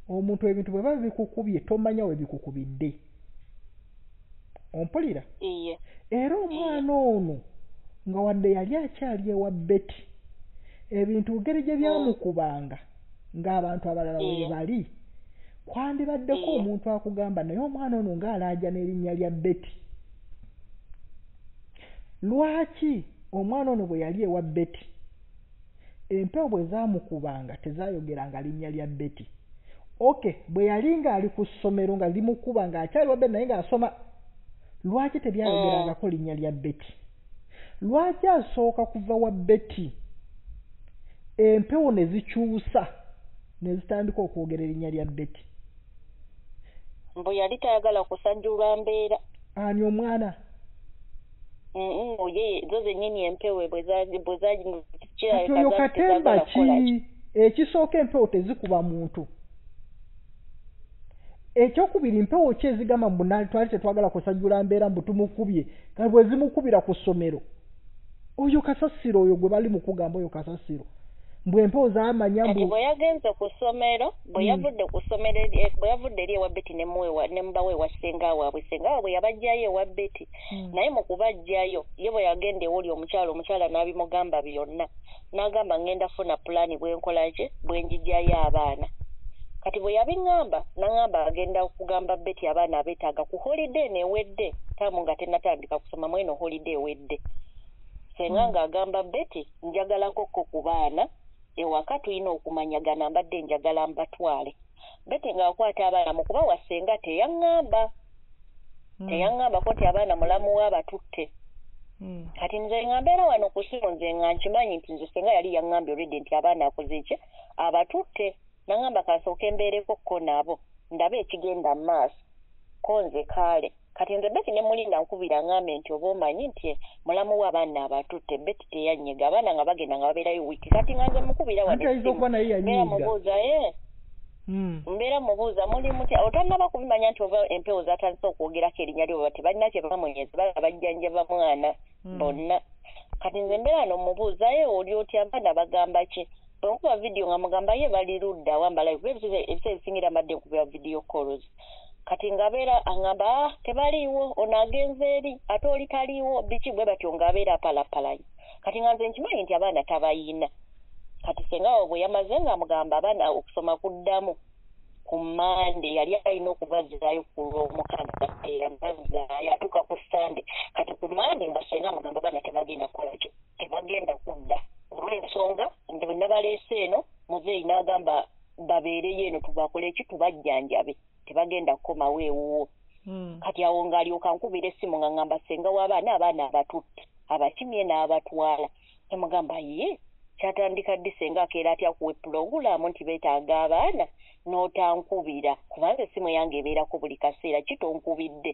omuntu ebintu bwe biba bikukubye tomanya we bikukubidde ompulira? Era omwana ono nga wadde yali akyali ewa beti ebintu ngeri gye byamukubanga ng'abantu abalala we bali kwandibaddeko omuntu akugamba naye omwana ono ng'alaaja n'erinnya lya beti lwaki omwana ono bwe yali ewa beti empewo bwe zaamukubanga tezaayogeranga linnya lya beti okay bwe yali ng'ali ku ssomero nga limukuba ng'akyali wa beti naye ng'asoma lwaki tebyayogerangako linnya lya beti lwaki asooka kuva wa beti empewo ne zikyusa ne zitandika okwogera erinnya lya beti mbu yali tayagala kusajjulwa mbeera. Ani omwana? Oye zo zennyini empewe bwe za- bwe za- kati oyo katemba ki? ekisooka empewo tezikuba muntu ekyokubiri mpewo ki ezigamba mbu na- twali tetwagala kusajjula mbeera mbu tumukubye kati bwe zimukubira ku ssomero. Oyo kasasiro oyo gwe bali mu kugamba oyo kasasiro. Mbwe empewo zaamanya kati mbu bwe yagenze ku ssomero bwe Mm. yavudde ku ssomero eh, bwe yavudde eri ewa beti ne muwewa- ne mubawe ewa ssenga waabwe ssenga waabwe yabajjayo ewa beti Mm. naye mu kubajjayo ye bwe yagenda ewoli omukyala omukyala n'abimugamba byonna. N'agamba ngenda funa pulaani bwenkola ki? Bwe njijjayo abaana kati bwe yabiŋŋamba n'aŋŋamba agenda kugamba beti abaana abeetaaga ku holiday neewedde taamu nga tennatandika kusoma mweno holiday ewedde. Senga Mm. ng'agamba beti njagalakokko ku baana ewaka tulina okumanyagana mbadde njagala mbatwale. Beti ng'akwata abaana mu kuba wasenga teyaŋŋamba. Mm. teyaŋŋambako nti abaana mulamu we abatutte Mm. kati nze nga mbeera wano ku ssimu nze nga nkimanyi nti nze senga yali yaŋŋambye olwedde nti abaana akoze ki? Abatutte naŋŋamba kansooke mbeereko ko nabo ndabe ekigenda mu maaso. Ko nze kaale. Kati nze beti ne mulinda nkubira ŋŋambe nti oba omanyi nti mulamu we abaana abatutte beti teyanyega abaana nga bagenda nga babeerayo wiiki. Kati nga nze mukubira yanyiiga mubuuza ye. Mm. mbeera mubuuza muli mutya otannaba kubimanya nti oba empewo zatandise okwogerako erinnya lyo oba tebalina kye bamunyeeza baba bajjanjaba mwana Mm. bonna. Kati nze mbeera nomubuuzaye oli otya? Abaana bagamba ki bwe nkuba vidiyo nga mugamba ye bali ludda wamba live kuba ebiseera ebisingira mbadde nkubira video calls. Kati ng'abeera aŋŋamba ah tebaliiwo ono agenze eri ate oli taliiwo biki bwe batyo ng'abeera apalapalanya kati nga nze nkimanyi nti abaana tabayina. Kati senga we bwe yamaze ng'amugamba abaana okusoma kuddamu ku mande yali alina okubazaayo ku lwomukaaga eyabazaayo atuuka ku sande kati ku mande nga senga amugamba abaana tebagenda kukola kyo tebagenda kudda olw'ensonga nti bwe nabaleese eno muzeeyi n'agamba babeereyo eno tubakole ki? Tubajjanjabe tebagenda kukomawo ewuwo. Mm. kati awo ng'alyoka nkubira essimu nga ngamba senga w'abaana abaana abatutte abakimye n'abatwala. Nemugamba ye kyatandika ddi? Senga akeera atya kuwa epulogulaamu nti beetaaga abaana? N'otankubira kubanga essimu yange ebeerako buli kaseera kitonkubidde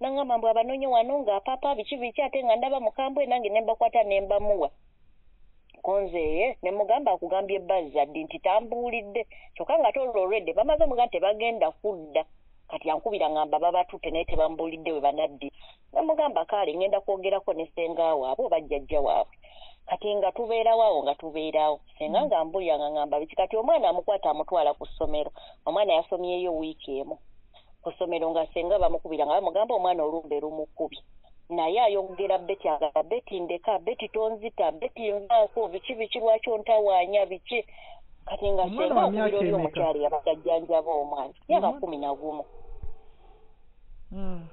naŋŋamba mbwe abanoonye wano ng'apapa biki biki? Ate nga ndaba mukambwe nange ne mbakwata ne mbamuwa konzeye ne mugamba akugambye ebbazaddi nti tambuulidde kyokka nga tolwo olwedde bamaze muga tebagenda kudda kati ankubira ngamba babatutte naye tebambuulidde we banaddi. Namugamba kaale ngenda kwogerako ne senga waabwe oba jjajja waabwe. Kati nga tubeerawo awo nga tubeerawo senga nga mbulira nga ngamba biki kati omwana amukwata amutwala ku ssomero omwana yasomyeyo wiiki emu. Ku ssomero nga senga bamukubira nga bamugamba omwana olumbe lumukubye naye ayogera beti agamba beti ndeka beti tonzita beti nvaako biki biki lwaki ontawaanya biki? Kati nga senga wa akubira myaka oli emeka? omukyala yabagajjanjaba omwana yaba kumi na gumu. Mm.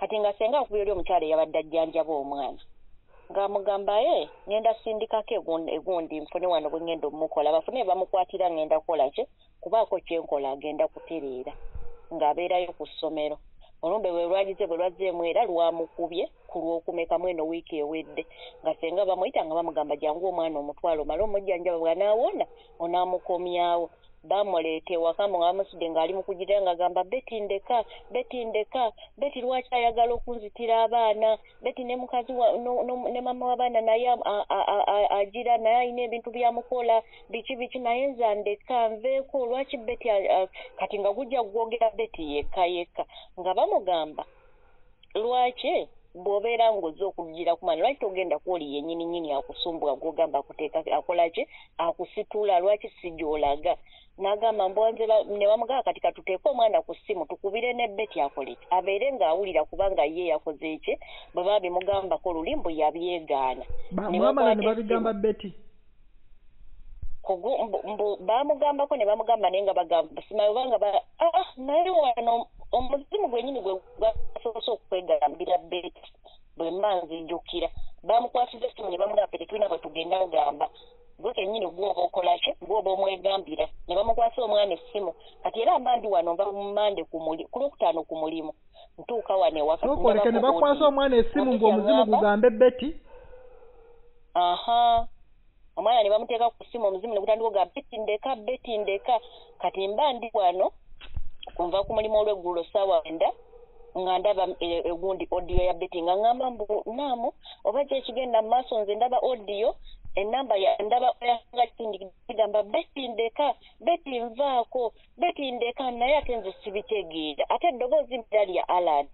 kati nga senga akubira oli omukyala eyabadde ajjanjaba omwana. Ng'amugamba ye ngenda sindikako egundi nfune wano bwe ngenda omukola. Bafune bamukwatira ngenda kukola ki? Kubaako kyenkola agenda kutereera. Ng'abeerayo ku ssomero olumbe bwe lwagize bwe lwazzeemu era lwamukubye ku lw'okumeka mweno wiiki ewedde. Nga senga bamuyita nga bamugamba jangu omwana omutwalo omale omujjanjaba bw'anaawona onaamukomyawo bamuleeta ewaka mu nga bamusudde ng'ali mu kugirira nga gamba beti ndeka beti ndeka beti lwaki ayagala okunzitira abaana? Beti ne mukazi ne mama w'abaana naye agira naye alina ebintu byamukola biki biki naye nze andeka nveeko lwaki beti kati nga gujja gwogera beti yekka yekka? Nga bamugamba lwaki bw'obeera ng'ozze okugira ku mwana lwaki togenda kwoli yennyini nnyini akusumbuwa gw'ogamba akuteeka akola ki? Akusitula lwaki si gy'olaga? N'agamba mbwanze ne bamugamba kati katuteeke omwana ku ssimu tukubire ne beti akole abeere ng'awulira kubanga ye yakoze ki? Bwe baba bimugambako lulimbu yabyegaana mwamala ne babigamba beti bamugambako ne bamugamba naye nga bagamba simayo banga ba "Ah, ah, naye wano omuzimu gwennyini gwe gwasoose okwegambira beti bwe mba nzijjukira bamukwasiza essimu ne bamugamba pete tulina bwe tugenda kugamba. Gwe kennyini gwoba okola ki? Gwoba omwegambira? Ne bamukwasa omwana essimu kati era mba ndi wano nva mu mande ku lwokutaano ku mulimu ntuuka wano ewaka sokoleke ne bakwasa omwana essimu ng'omuzimu gugambe beti? Aha omwana ne bamuteeka ku ssimu omuzimu ne gutandika oga beti ndeka beti ndeka. Kati mba ndi wano kunva ku mulimu olw'eggulo ssaawa wenda nga ndaba e- egundi odiyo ya beti nga ŋŋamba mbu naamu oba ki ekigenda mu maaso nze ndaba odiyo enamba ndaba nga kigamba beti ndeka beti nvaako beti ndeka naye ate nze sibitegeera. Ate eddoboozi mpira lya alan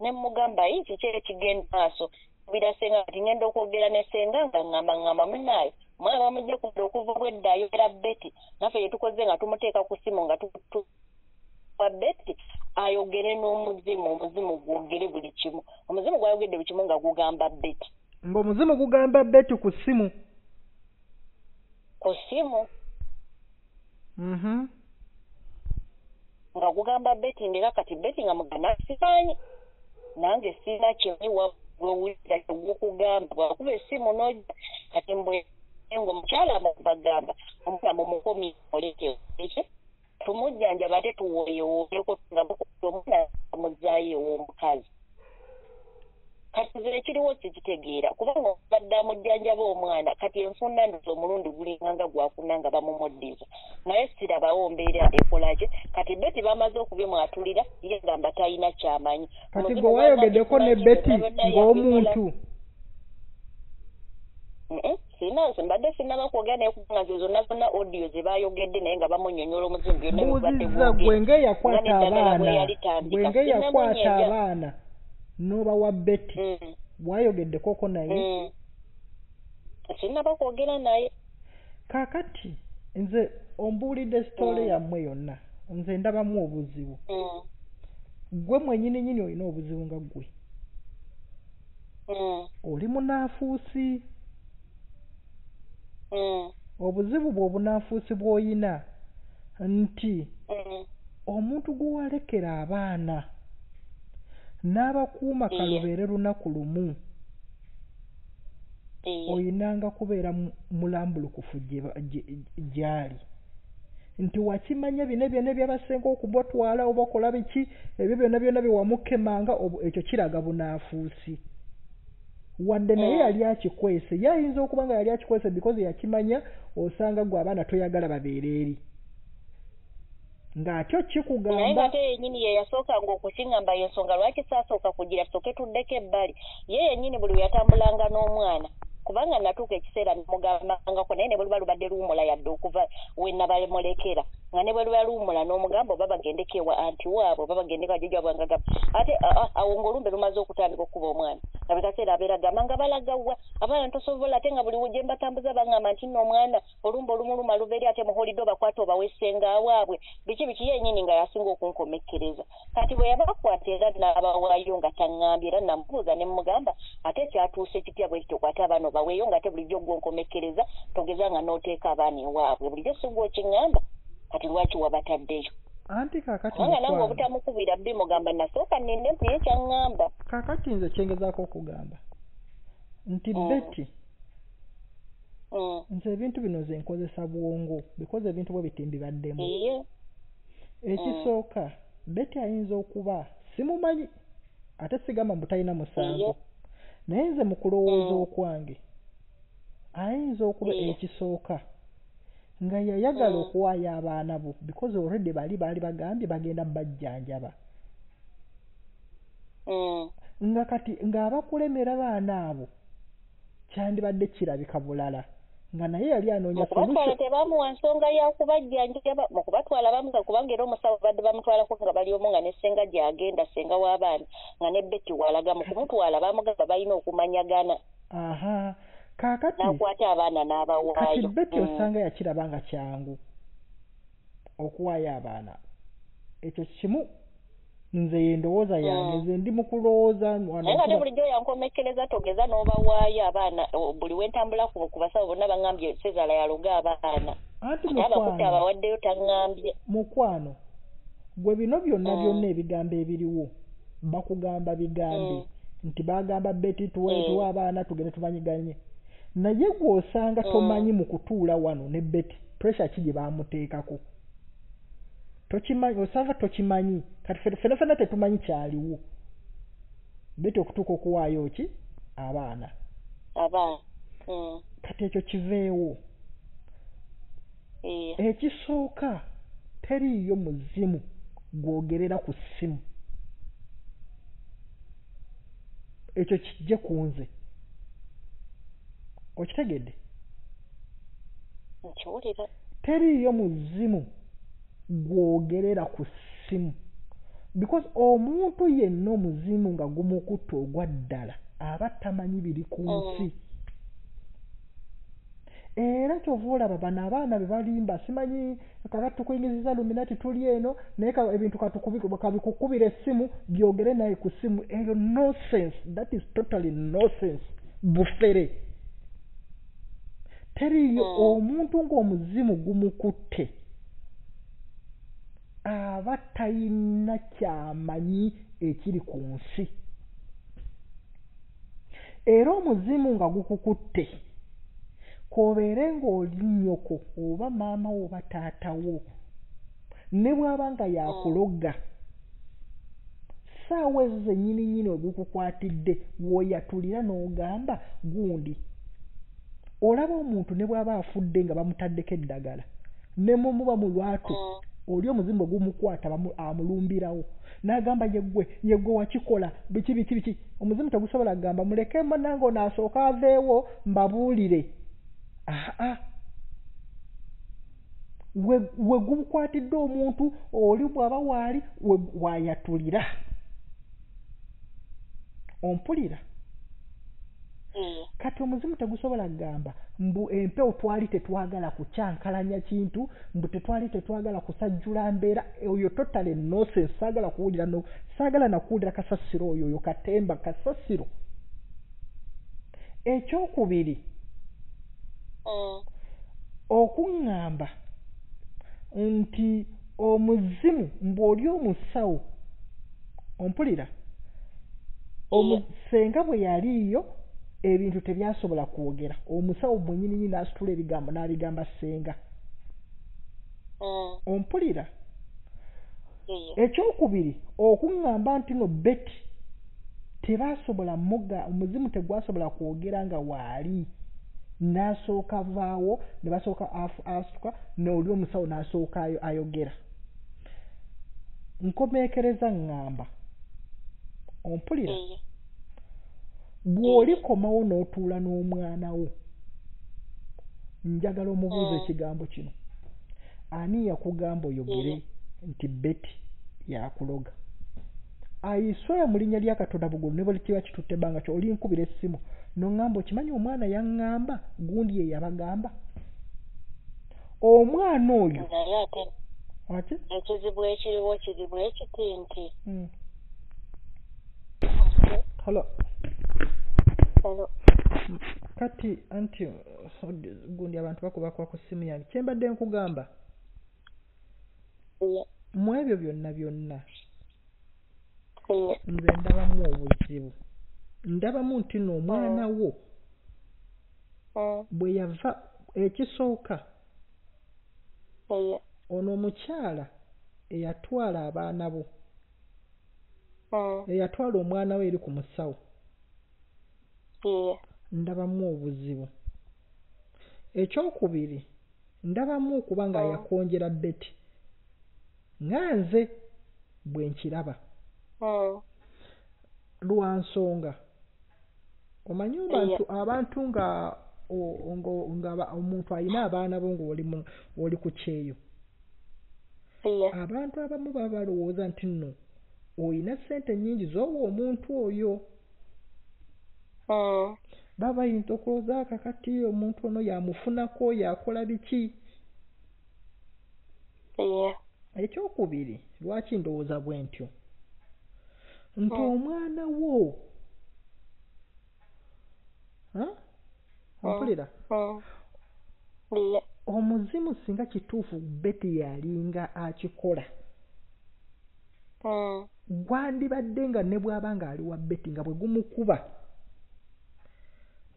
ne mugamba yi kiki ekigenda maaso? Birasenga kati ngenda okwogera ne senga nga ŋŋamba ŋŋamba munaayo omwana bamugye kudda okuva bwedda ayogera beti naffe ye tukoze nga tumuteeka ku ssimu nga tu- tu- wa beti ayogere n'omuzimu omuzimu gwogere buli kimu omuzimu gwayogedde buli kimu nga gugamba beti ng'omuzimu gugamba beti ku ssimu ku ssimu Mhm. nga gugamba beti ndeka kati beti nga mugana simanyi nange sirina kimu wewulira kyogukugamba bwakuba essimu noja kati mbwe ngo omukyala bagamba omwana mumukomi oleke eki tumujjanjaba ate tuwoyewoyeko nga omwana amuzaayo ew'omukazi. Kati nze ekiriwo sikitegeera kubanga obadde amujjanjaba omwana kati enfunda ndoza omulundi gulinganga gwafuna nga bamumuddiza. Naye sirabawo mbeera ekolaki kati beti bamaze okubimwatulira ye gamba talina kyamanyi. Kati gwe wayogeddeko ne beti ng'omuntu sina nze mbadde sinaba kwogera naye kubanga nze zonna zonna audio ze baayogedde naye nga bamunyonyola omuzimu gwe ng'eyakwata Nga n'eddagala bwe abaana gwe ng'eyakwata Sinamunyeega. abaana n'obawa beti Mm, wayogeddekoko naye. Mm. sinaba kwogera naye. Kaakati nze ombuulidde sitoole Mm. yammwe yonna nze ndabamu obuzibu. Gwe mwenyini nyini olina obuzibu nga ggwe. Mm, oli munaafuusi obuzibu bwe obunaafuusi bw'oyina nti mm. omuntu gwe walekera abaana n'abakuuma Iya. kalubeere lunaku lumu oyinanga kubeera mu- mulambulukufu gy'ali nti wakimanya bino byonna byabasenga okubatwala oba okola biki ebyo byonna byonna byewamukemanga obwo- ekyo kiraga bunaafuusi wadde naye Mm. yali akikwese ye ayinza okuba nga yali akikwese because yakimanya osanga gwe abaana toyagala babeere eri. Ng'atyo naye kikugamba ng'ate yennyini ye yasookanga okukiŋŋamba y'ensonga lwaki saasooka kugira tusooke tuddeko ebbali? Ye yennyini buli we yatambulanga n'omwana kubanga natuuka ekiseera nemugambangako naye ne bwe luba lubadde luwumula yadde okuva we nabalmulekera nga ne bwe luba luwumula n'omugamba oba bagendeko ewa anti waabwe oba bagendeko ajojja bwangagamba ate awo ng'olumbe lumaze okutandika okuba omwana. Nga buli kaseera abeera gamba nga balagawa abaana tosobola ate nga buli gye mbatambuza baŋŋamba nti nno omwana olumbe olumuluma luva eri ate muholidde obakwata obawesenga waabwe biki biki yennyini nga yasinga okunkomekkereza kati bwe yabakwata era n'abawaayo nga taŋŋambye era namubuuza ne mugamba ate kyatuuse kitya bwe kityo kwate abaana obaweeyo nga ate bulijjo gwonkomekkereza togeza nga n'oteeka abaana ewaabwe. Bulijjo si gwe okiŋŋamba kati lwaki wabataddeyo? Anti kaakati kubanga nange obutamukubira bbi mugamba nasooka ninde mpuye kyaŋŋamba. Kaakati nze kyengezaako okugamba nti Mm. beti Mm. nze ebintu bino ze nkozesa bwongo bikoze ebintu bwe biti mbibaddemu ekisooka beti ayinza okuba simumanyi ate sigamba mbu talina musango. Naye nze mu kulowooza Mm. okwange ayinza okuba Iye. ekisooka nga yayagala Mm. okuwaayo abaana bo because already bali baali bagambye bagenda mubajjanjaba Mm. nga kati ng'abakulemera baana abo kyandibadde kirabika bulala nga naye yali anoonya kubatwala tebamuwa nsonga ya kubajjanjaba mu kubatwala bamuza kubanga era omusawo badde bamutwalako nga bali omu nga ne ssenga gy'agenda ssenga w'abaana nga ne beti walaga mu kumutwala bamugamba balina okumanyagana aha kaakati? N'akwata abaana kati n'abawaayo beti Mm. osanga yakiraba nga kyangu okuwaayo abaana. Ekyo kimu nze yendowooza yange Mm. nze ndi mu kulowooza naye nga te bulijjo yankomekereza togeza n'obawaayo abaana buli wentambula ku basawo bonna baŋŋambye sezala yaloga abaana. Anti mukwano. abawaddeyo taŋŋambye mukwano gwe bino byonna Mm. byonna ebigambo ebiriwo bakugamba bigambe nti bagamba beti tuwe tuwe abaana tugende tumanyiganye naye gw'osanga Mm. tomanyi mu kutuula wano ne beti pressure ki gye bamuteekako tokimanyi osanga tokimanyi. Kati ffe ffena ffena tetumanyi kyaliwo. Beti okutuuka okuwaayo ki? Abaana. Abaana Mm. kati ekyo kiveewo. Ee. ekisooka teriiyo muzimu gwogerera ku ssimu. Ekyo kijje ku nze okitegedde nkiwulira teriiyo muzimu gwogerera ku ssimu because omuntu yenna omuzimu nga gumukutte ogwa ddala aba tamanyi biri ku nsi. Era kyova olaba bano abaana be balimba simanyi kakati tukuyingiziza luminati tuli eno naye ebintu kabikukubira essimu byogere naye ku ssimu eyo nonsense. That is totally nonsense. Bufere teriiyo Mm. omuntu ng'omuzimu gumukutte aba talina kyamanyi ekiri ku nsi era omuzimu nga gukukutte k'obeere ng'oli nnyoko oba maama wo oba taata wo ne bw'aba nga yakuloga saawa ezo zennyini nnyini ogukukwatidde w'oyatulira n'ogamba gundi olaba omuntu ne bw'aba afudde nga bamutaddeko eddagala ne mu muba mu lwatu Mm. oli omuzimu ogumukwata bamu- amulumbirawo. N'agamba yeggwe yeggwe wakikola biki biki biki? Omuzimu tegusobola kugamba muleke nange ono asooka aveewo mbabuulire. Aa we we gukwatidde omuntu oli bw'aba waali we- wayatulira. Ompulira. Ee. Kati omuzimu tegusobola kugamba mbu empewo twali tetwagala kukyankalanya kintu mbu tetwali tetwagala kusajjula mbeera oyo totale nonsense saagala kuwulira no saagala nakuwulira kasasiro oyo oyo katemba kasasiro. Ekyokubiri Mm. okuŋŋamba nti omuzimu mbw'oli omusawo ompulira Omu- senga bwe yaliiyo ebintu tebyasobola kwogera. Omusawo mwenyininyini n'asitula ebigambo n'abigamba senga Mm. ompulira? Ekyokubiri okuŋŋamba nti no beti tebaasobola muga omuzimu tegwasobola kwogera nga waali n'asooka vaawo ne basooka asituka n'oli omusawo n'asooka ayo- ayogera. Nkomeekereza ŋŋamba. Ompulira? Ee. Bw'olikomawo n'otuula n'omwana wo. Njagala omubuuza Mm. ekigambo kino. Ani yakugamba oyogere Mhm. nti beti yakuloga? Ayiswaya mu linnya lya katonda bugulu ne bwe kiba kitutte ebbanga kyo olinkubira essimu. Noŋŋamba okimanyi omwana yaŋŋamba? Gundi ye yabagamba. Omwana oyo naye ate ekizibu ekiriwo kizibu ekiti nti Mm. Hello. kati anti gundi abantu bakubakuba ku ssimu yange kyembadde nkugamba mu ebyo byonna byonna nze ndabamu obuzibu ndabamu nti no omwana wo Mm. bwe yava ekisooka ono omukyala eyatwala abaana bo Mm. eyatwala omwana we eri ku musawo. Ndabamu obuzibu. Ekyokubiri ndabamu okuba nga Mm. yakonjera beti nga nze bwe nkiraba. Mm. lwa nsonga. Omanyi abantu abantu nga nga omuntu alina abaana bo ng'oli mu- oli ku kyeyo. Abantu abamu baba balowooza nti nno olina ssente nnyingi z'owa omuntu oyo. Baba bayinza okulowooza akakati omuntu ono yamufunako yakola biki? Ekyokubiri lwaki ndowooza bwe ntyo? Nti Mm. omwana wo Ha? ompulira Mm. Yeah. omuzimu singa kituufu beti yalinga akikola. Gwandibadde nga ne bw'aba nga ali wa beti nga bwe gumukuba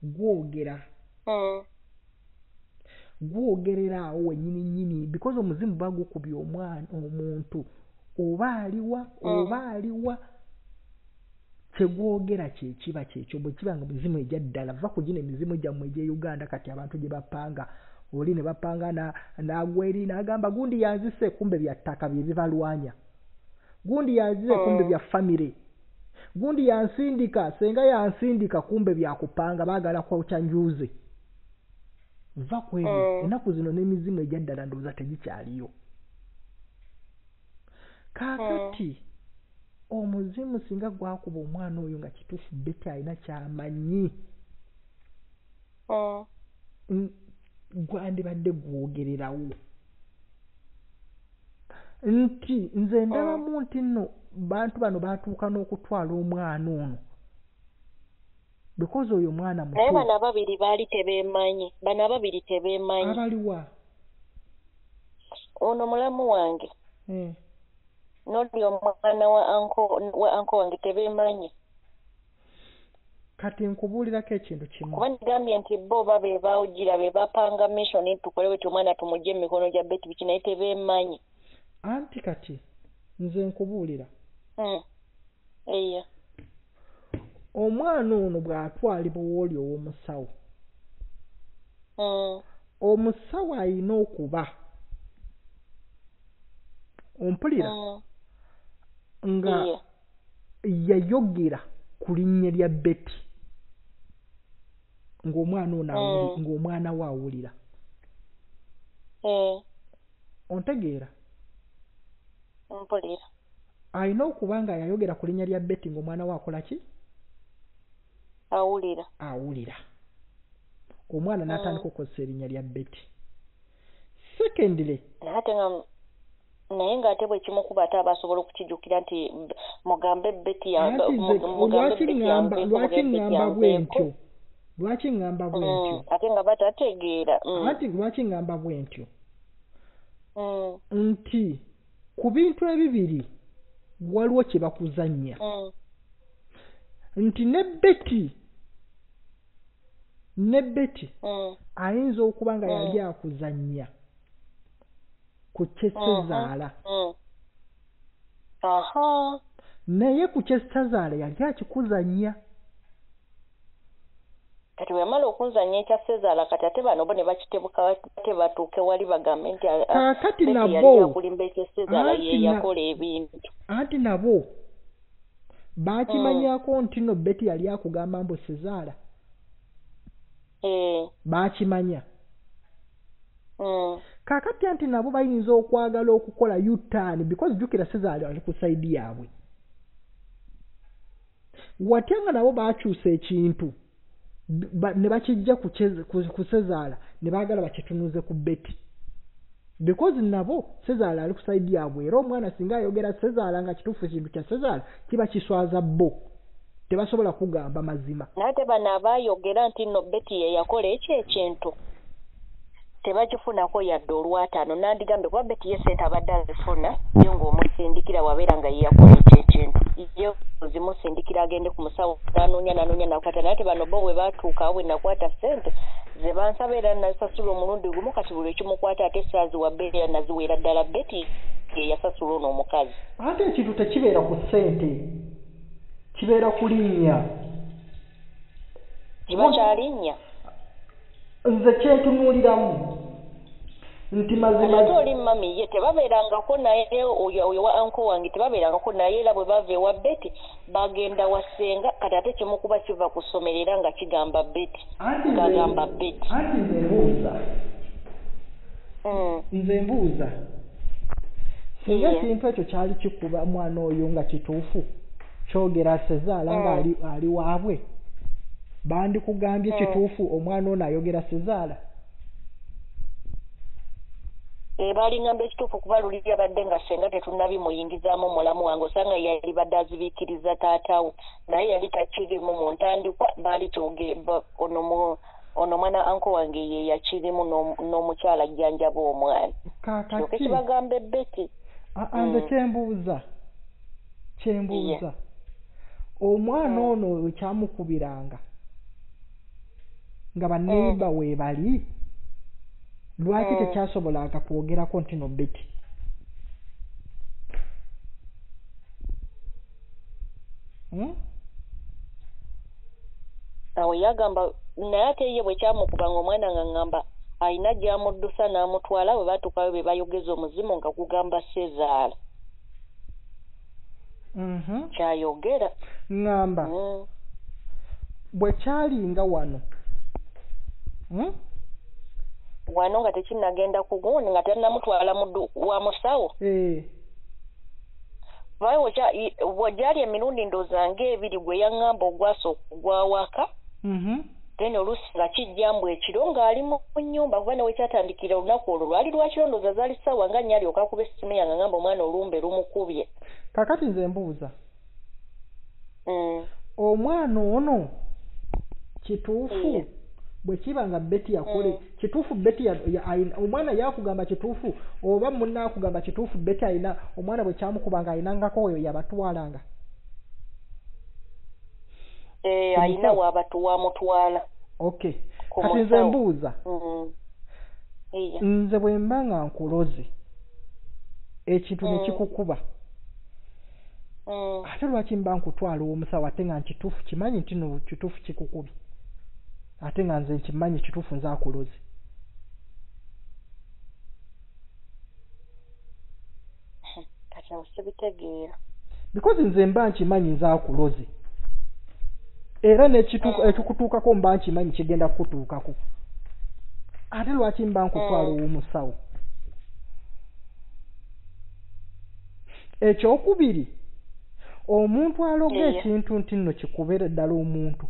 gwogera. Mm. gwogerera awo wennyini nnyini because omuzimu bagukubye omwana omuntu. Oba aliwa oba aliwa kyegwogera kyekiba kyekyo bwe kiba nga mizimu egya ddala va ku gino emizimu gyammwe egye uganda kati abantu gye bapanga. Oli ne bapanga na- n'agwa eri n'agamba gundi yanzise kumbe bya ttaka bye bibalwanya. Gundi yanzise kumbe Mm. bya famire gundi yansindika senga yansindika kumbe byakupanga baagala kwokya njuuze va ku ebyo Mm. ennaku zino n'emizimu egya ddala ndowooza tegikyaliyo. Kaakati omuzimu singa gwakuba omwana oyo nga kituufu beti alina kyamanyi Mm. n- gwandibadde gwogererawo. Nti nze ndabamu nti nno bantu bano batuuka n'okutwala omwana ono. Because oyo mwana naye muto bano ababiri baali tebeemanyi bano ababiri tebeemanyi abaliwa ono mulamu wange. Eh, n'oli omwana wa anko wa anko wange tebeemanyi kati nkubuulirako ekintu kimu. Kuba nigambye nti bo oba be baawugira be bapanga mission tukole bwe omwana tumugye mu mikono gya beti biki naye tebeemanyi anti kati nze nkubuulira Mm. eya omwana ono bw'atwalibwa wooli ow'omusawo Mm. omusawo alina okuba ompulira Mm. nga yayogera ku linnya lya beti ng'omwana ono ng'omwana we awulira Eh. ontegeera mpulira alina okuba nga yayogera ku linnya lya beti ng'omwana we akola ki? Awulira. Awulira. Omwana n'atandika Mm. okukozesa erinnya lya beti secondly ate nga naye ng'ate bwe kimukuba ate aba asobola okukijjukira nti mugambe beti lwaki ŋŋamba bwe ntyo? Lwaki ŋŋamba bwe ntyo? Mm. ate nga batategeera. Mm. anti lwaki ŋŋamba bwe ntyo? Nti ku bintu ebibiri waliwo kye bakuzannya Mm. nti ne beti ne beti Mm. ayinza okuba nga Mm. yali akuzannya ku kyesezaala Mm. aha naye ku kyesitazaala yali akikuzannya kati bwe yamala okunzanya ekya sezaala kati ate bano bo ne bakitebuka ate batuuke wali bagambe nti ah, ah, kaakati Betty yali nabo yakulimba ekyesezaala Anti ye na- yakola ebintu. Anti nabo baakimanyako nti nno beti yali akugamba mbu sezaala Eh. baakimanya Mm. kaakati anti nabo bayinza okwagala okukola utaani because jjukira sezaala ali ku sayidi yaabwe. Watya nga nabo baakyusa ekintu ne bakijja ku sezaala ne baagala bakitunuze ku beti. Because nabo sezaala ali ku sayidi yaabwe era omwana singa ayogera sezaala nga kituufu ekintu kya sezaala kiba kiswaza bo. Tebasobola kugamba mazima. Naye ate bano abaayogera nti nno beti ye yakola ekyo ekintu tebakifunako yadde olwataano. Nandigambye kuba beti ye sente abadde azifuna ye ng'omusindikira wabeera nga ye yakola ekyo ekintu. Ye ozimusindikira agende ku musawo nanoonya nanoonya nakwata naye ate bano bo bwe baatuuka awo bwe nakwata sente ze bansaba era nasasula omulundi gumu kati buli ekimukwata ate saaziwa beti era naziweera ddala. Beti ye yasasula ono omukazi. Ate ekintu tekibeera ku ssente kibeera ku linnya. Kiba kyalinnya nze kyentunuuliramu nti mazima oli mami ye tebabeerangako naye oyo oyo wa anko wange tebabeerangako naye era bwe bava ewa beti bagenda wasenga kati ate kimu kuba kiva ku ssomero era nga kigamba beti gagamba beti anti nze mbuuza Mm. nze mbuuza singa Ye. ekintu ekyo kyali kikuba mwana oyo nga kituufu kyogera sezaala Mm. ng'ali ali waabwe bandikugambye Mm. kituufu omwana ono ayogera sezaala e balingamba ekituufu kuba luli yabadde nga senga tetunnabimuyingizaamu mulamu wange osanga yali badde azibiikiriza taatawo naye yali takirimu mu ntandikwa baali ba- ono mu ono mwana anko wange ye yakirimu n'omu- n'omukyala ajjanjaba omwana. Kyoke kibagamba ebbeti aa nze Mm. kyembuuza. Kyembuuza. Omwana Mm. ono ekyamukubiranga nga baneiba weebali lwaki Mm. tekyasobolanga kwogerako nti no beti Hmm? awo yagamba naye ate ye bwe kyamukubanga omwana nga ŋŋamba alina gy'amuddusa n'amutwala bwe baatuukayo be bayogeza omuzimu nga gugamba sezaala Mhm. kyayogera ŋŋamba Mm. bwe kyalinga wano Hmm? Wano nga tekinnagenda ku gundi nga tannamutwala wa musawo Eh, baye wegyali emirundi ndooza ng'ebiri gwe yaŋŋamba ogwasooka ogwawaka mhm. then oluusi nga kijjambu ekiro ng'ali mu nnyumba kuba newe kyatandikira olunaku olwo lwali lwakiro ndooza zaali ssaawa nga nnya alyoka akuba essimu yange ngamba omwana olumbe lumukubye kakati nze mbuuza Mm. omwana ono kituufu. Bwe kiba nga beti yakole Mm. kituufu beti omwana yakugamba kituufu oba munna akugamba kituufu beti ayina omwana bwe kyamukubanga ayinangako oyo yabatwalanga Eh, Ku ayina musawo? waabatu wamutwala okay kati nze mbuuza Mm. Iye. nze bwe mba nga nkuloze ekintu ne Mm. kikukuba Mm. ate lwaki mba nkutwala omusawo ate nga nkituufu kimanyi nti no kituufu kikukubye ate nga nze nkimanyi kituufu nze akuloze. Kati awo sibitegeera. Because nze mba nkimanyi nze akuloze. Era n'ekitu- Mm. ekikutuukako mba nkimanyi kigenda kukutuukako. Ate lwaki mba nkutwala Mm. ow'omusawo? Ekyokubiri omuntu aloga ekintu nti nno kikubere ddala omuntu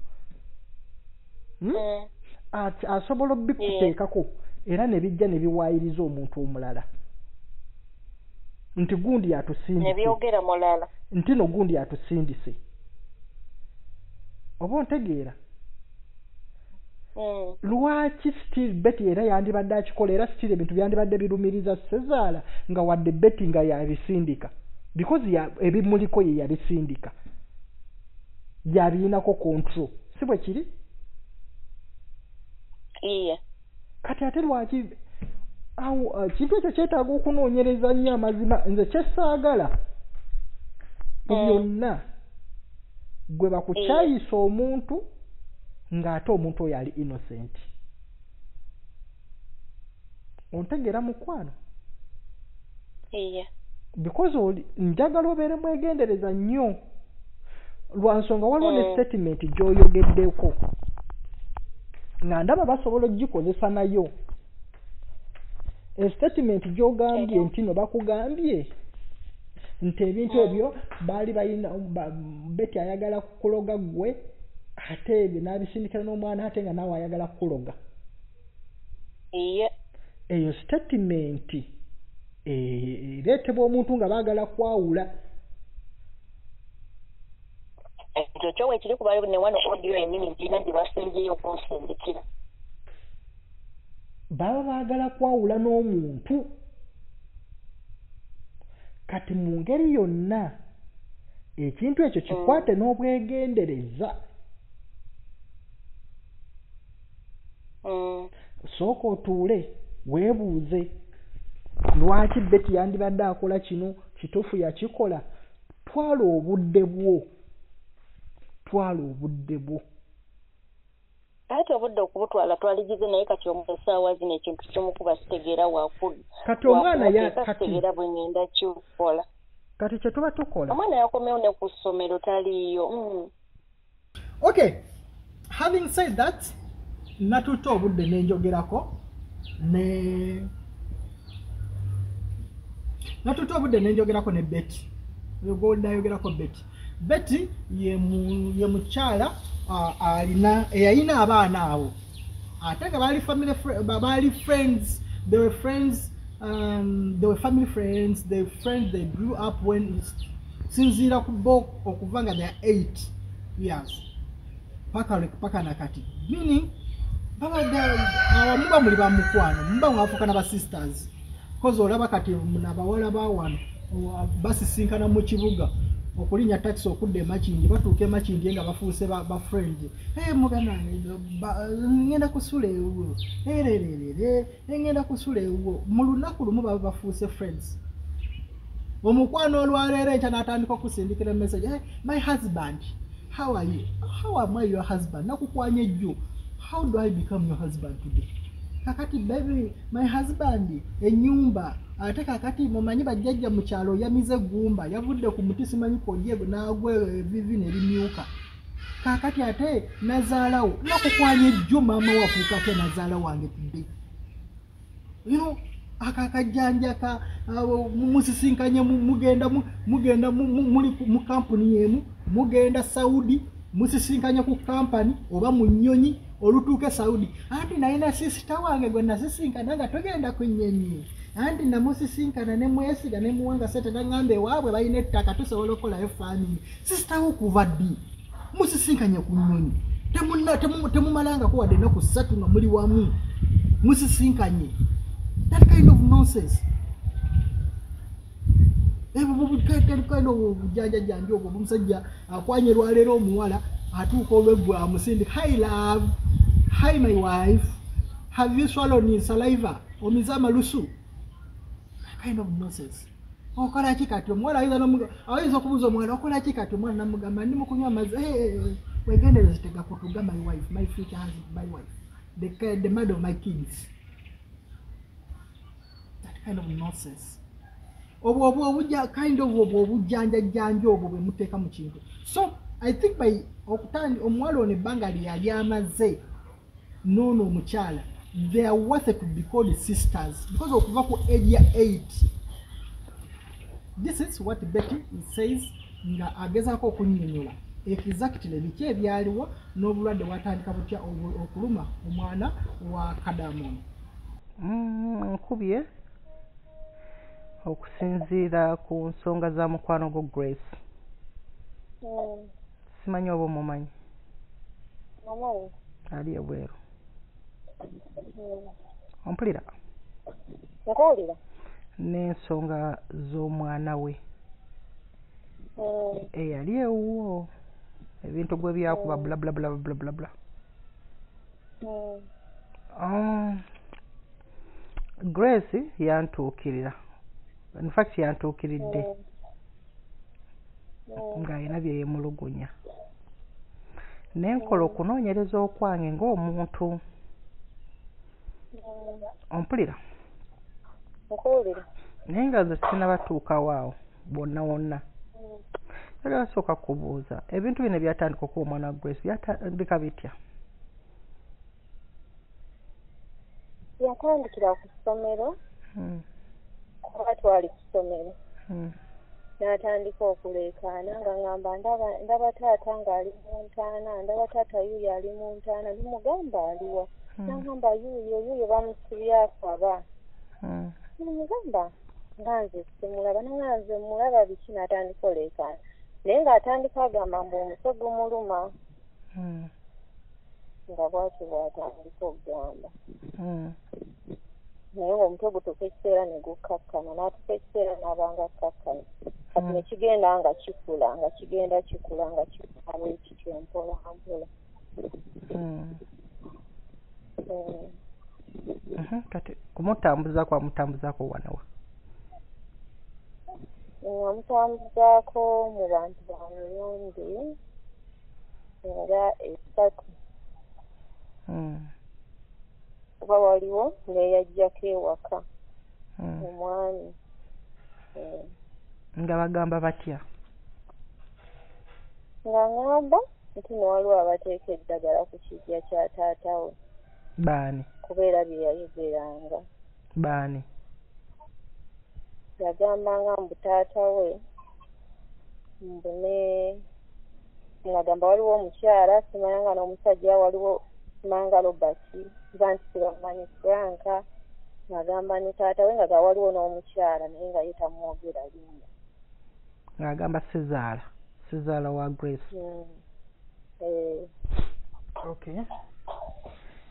asobola obikuteekako era ne bijja ne biwaayiriza omuntu omulala. Nti gundi ne yatusindise byogera mulala. Nti no gundi yatusindise oba ontegeera? Mm. lwaki still beti era yandibadde akikola era still ebintu byandibadde birumiriza sezaala nga wadde beti nga yabisindika? Because ya, ebimuliko ye yabisindika. Yabirinako control. Si bwe kiri iye. Kati ate lwaki awo uh, kintu ekyo kyetaaga okunoonyereza nnyo amazima nze kyesaagala Mm. byonna gwe bakukyayisa omuntu ng'ate omuntu oyo ali innocent. Ontegeera mukwano? Because oli njagala obeere mwegendereza nnyo. Lwa nsonga waliwo ne Mm. statement gy'oyogeddeko nga ndaba basobola ogikozesa nayo. Estatement gy'ogambye nti no bakugambye nti ebintu ebyo baali balina ba- beti ayagala kukuloga ggwe ate ebyo n'abisindikira n'omwana ate nga naawe ayagala kukuloga eyo statement eh, ereetebwa omuntu nga baagala kwawula ekyo kyo weekiri kubayo ne wano audio ennimi ntirina gye basenzeyo okunsindikira baba baagala kwawula n'omuntu. Kati mu ngeri yonna ekintu ekyo kikwate n'obwegendereza. Mm. sooka otuule weebuuze lwaki beti yandibadde akola kino kituufu yakikola? Twala obudde bwo twala obudde bwo. Ate obudde okubutwala twaligize naye kati omu essaawa zino ekintu kimukuba sitegeera wakulu kati omwana ya kati sitegeera bwe ngenda kikukola kati kye tuba tukola omwana yakomewo ne ku ssomero taliiyo mm. okay. Having said that natuta obudde nenjogerako ne natuta obudde nenjogerako ne beti nayogerako beti beti ye mu- ye mukyala alina eyalina abaana abo. Ate nga baali ba- baali friends. They were friends um, they were family friends. Were friends they grew up when sinziira ku bo okuva nga theyare eight years. Paka nakati meaning babadde awo muba muli bamukwano muba mwafuuka nabasisters kozi olaba kati nabawala bawano basisinkana mu kibuga okulinnya takisi okudda emakindi batuuka emakindi nga bafuuse ba- bafriend "Eh, mugana ba- ngenda kusula ewuwo. Erererere ngenda kusula ewuwo. Mu lunaku lumu baba bafuuse friends. Omukwano olwaleero enkya n'atandika okusindikira message hey, my husband how are you? How am i your husband? Nakukwanya ejjo. How do i become your husband today? Kakati baby my husband enyumba ate kakati mumanyi bajjajja mu kyalo yamize egumba yavudde ku muti simanyi koje nagwe evivi nerimyuka kakati ate nazaalawo nakukwanya ejjo maama wafuuka ate nazaala wange you know aka akajjanja ka musisinkanye mu- mugenda mu- mugenda mu- mu- muli mu kampuni emu mugenda saudi musisinkanye ku kampani oba mu nnyonyi olutuuke saudi. Anti nalina sisita wange gwe nasisinkana nga togenda ku nnyonyi anti namusisinkana ne mwesiga ne muwanga sente naŋŋamba ewaabwe balina ettaka tusobola okukolayo famiri sisitawo okuva ddi? Musisinkanye ku nnyonyi. Temumalangako wadde ennaku ssatu nga muli wamu. Musisinkanye. That kind of nonsense. Ebyo obujanjajanja obwo omusajja akwanye lwaleero omuwala atuuka olweggwa amusindika hi love. Hi my wife. Have you swallowed in saliva? Omize amalusu kind of nonsense. Okola ki kati? Omuwala ayinza ayinza okubuuza omwana okola ki kati? Omwana namugamba ndi mukunywa amazzi. "Eh, wegendereze tegakutuga my wife my future husband my wife. The, the mother of my kids. That kind of nonsense. Obwo obwo obuja kind of obwo obujanjajanja obwo bwe muteeka mu kintu. So i think by okutandi omuwala ono ebbanga lye yali amaze noono omukyala they are worth to be called sisters because okuva ku age ya 8 this is what betty says nga agezaako okunnyonnyola exactly biki ebyaliwo n'obulwadde bwatandika butya okuluma omwana wa kadamon Mm, nkubye okusinziira ku nsonga za mukwano gwo grace. Mm. simanyi oba omumanyi? Ali ebweru. Ompulira. Nkuwulira n'ensonga z'omwana we. Mm. eyali ewuwo ebintu gwe byakuba bulabulabulabulabula Mm. um, grace yantuukirira. Infact yantuukiridde. Ng'alina bye yemulugunya nenkola okunoonyereza okwange ng'omuntu. Ompulira. Nkuwulira naye nga nze sinabatuukawo awo bonna wonna. Njagala sooka kubuuza ebintu bino byatandika okuwa omwana wa grace byatandika bitya? Yatandikira ku ssomero Mm, kuba twali ku ssomero. Mm, n'atandika okuleekaana nga ŋŋamba ndaba taata ng'ali mu ntaana ndaba taata yuuyo ali mu ntaana nimugamba aliwa. mm, naŋŋamba yuuyo yuuyo bamusibye akaba mm, nimugamba nga nze simulaba naŋa nze mulaba biki n'atandika oleekaana naye ng'atandika agamba mbu omutwe gumuluma mm, nga bwatyo bw'atandika okugamba mm, naye ng'omutwe gutuuka ekiseera ne gukkakkana n'atuuka ekiseera n'abanga akkakkana kati ne kigenda nga kikula nga kigenda kikula nga kikula bwe kityo mpola mpola mm. Mm. Mhm, kati kumutambuzaako amutambuzaako wanawa wamutambuzaako mu bantu ba muyonde nga esatu. Mm. kuba waliwo neyajjako ewaka omwami Eh, nga bagamba batya? Nga ŋŋamba nti newaliwo abateeka eddagala ku kijja kya taata we baani kubeera bye yayogeranga baani yagambanga mbu taata we mbu ne ngagamba waliwo omukyala simanya nga n'omusajja waliwo simanga robert ba nti tebamanyi franka ngagamba ne taata we nga ga waliwo n'omukyala naye nga ye tamwogera linnya ng'agamba sizaala sizaala wa grace. Mm. Eh, okay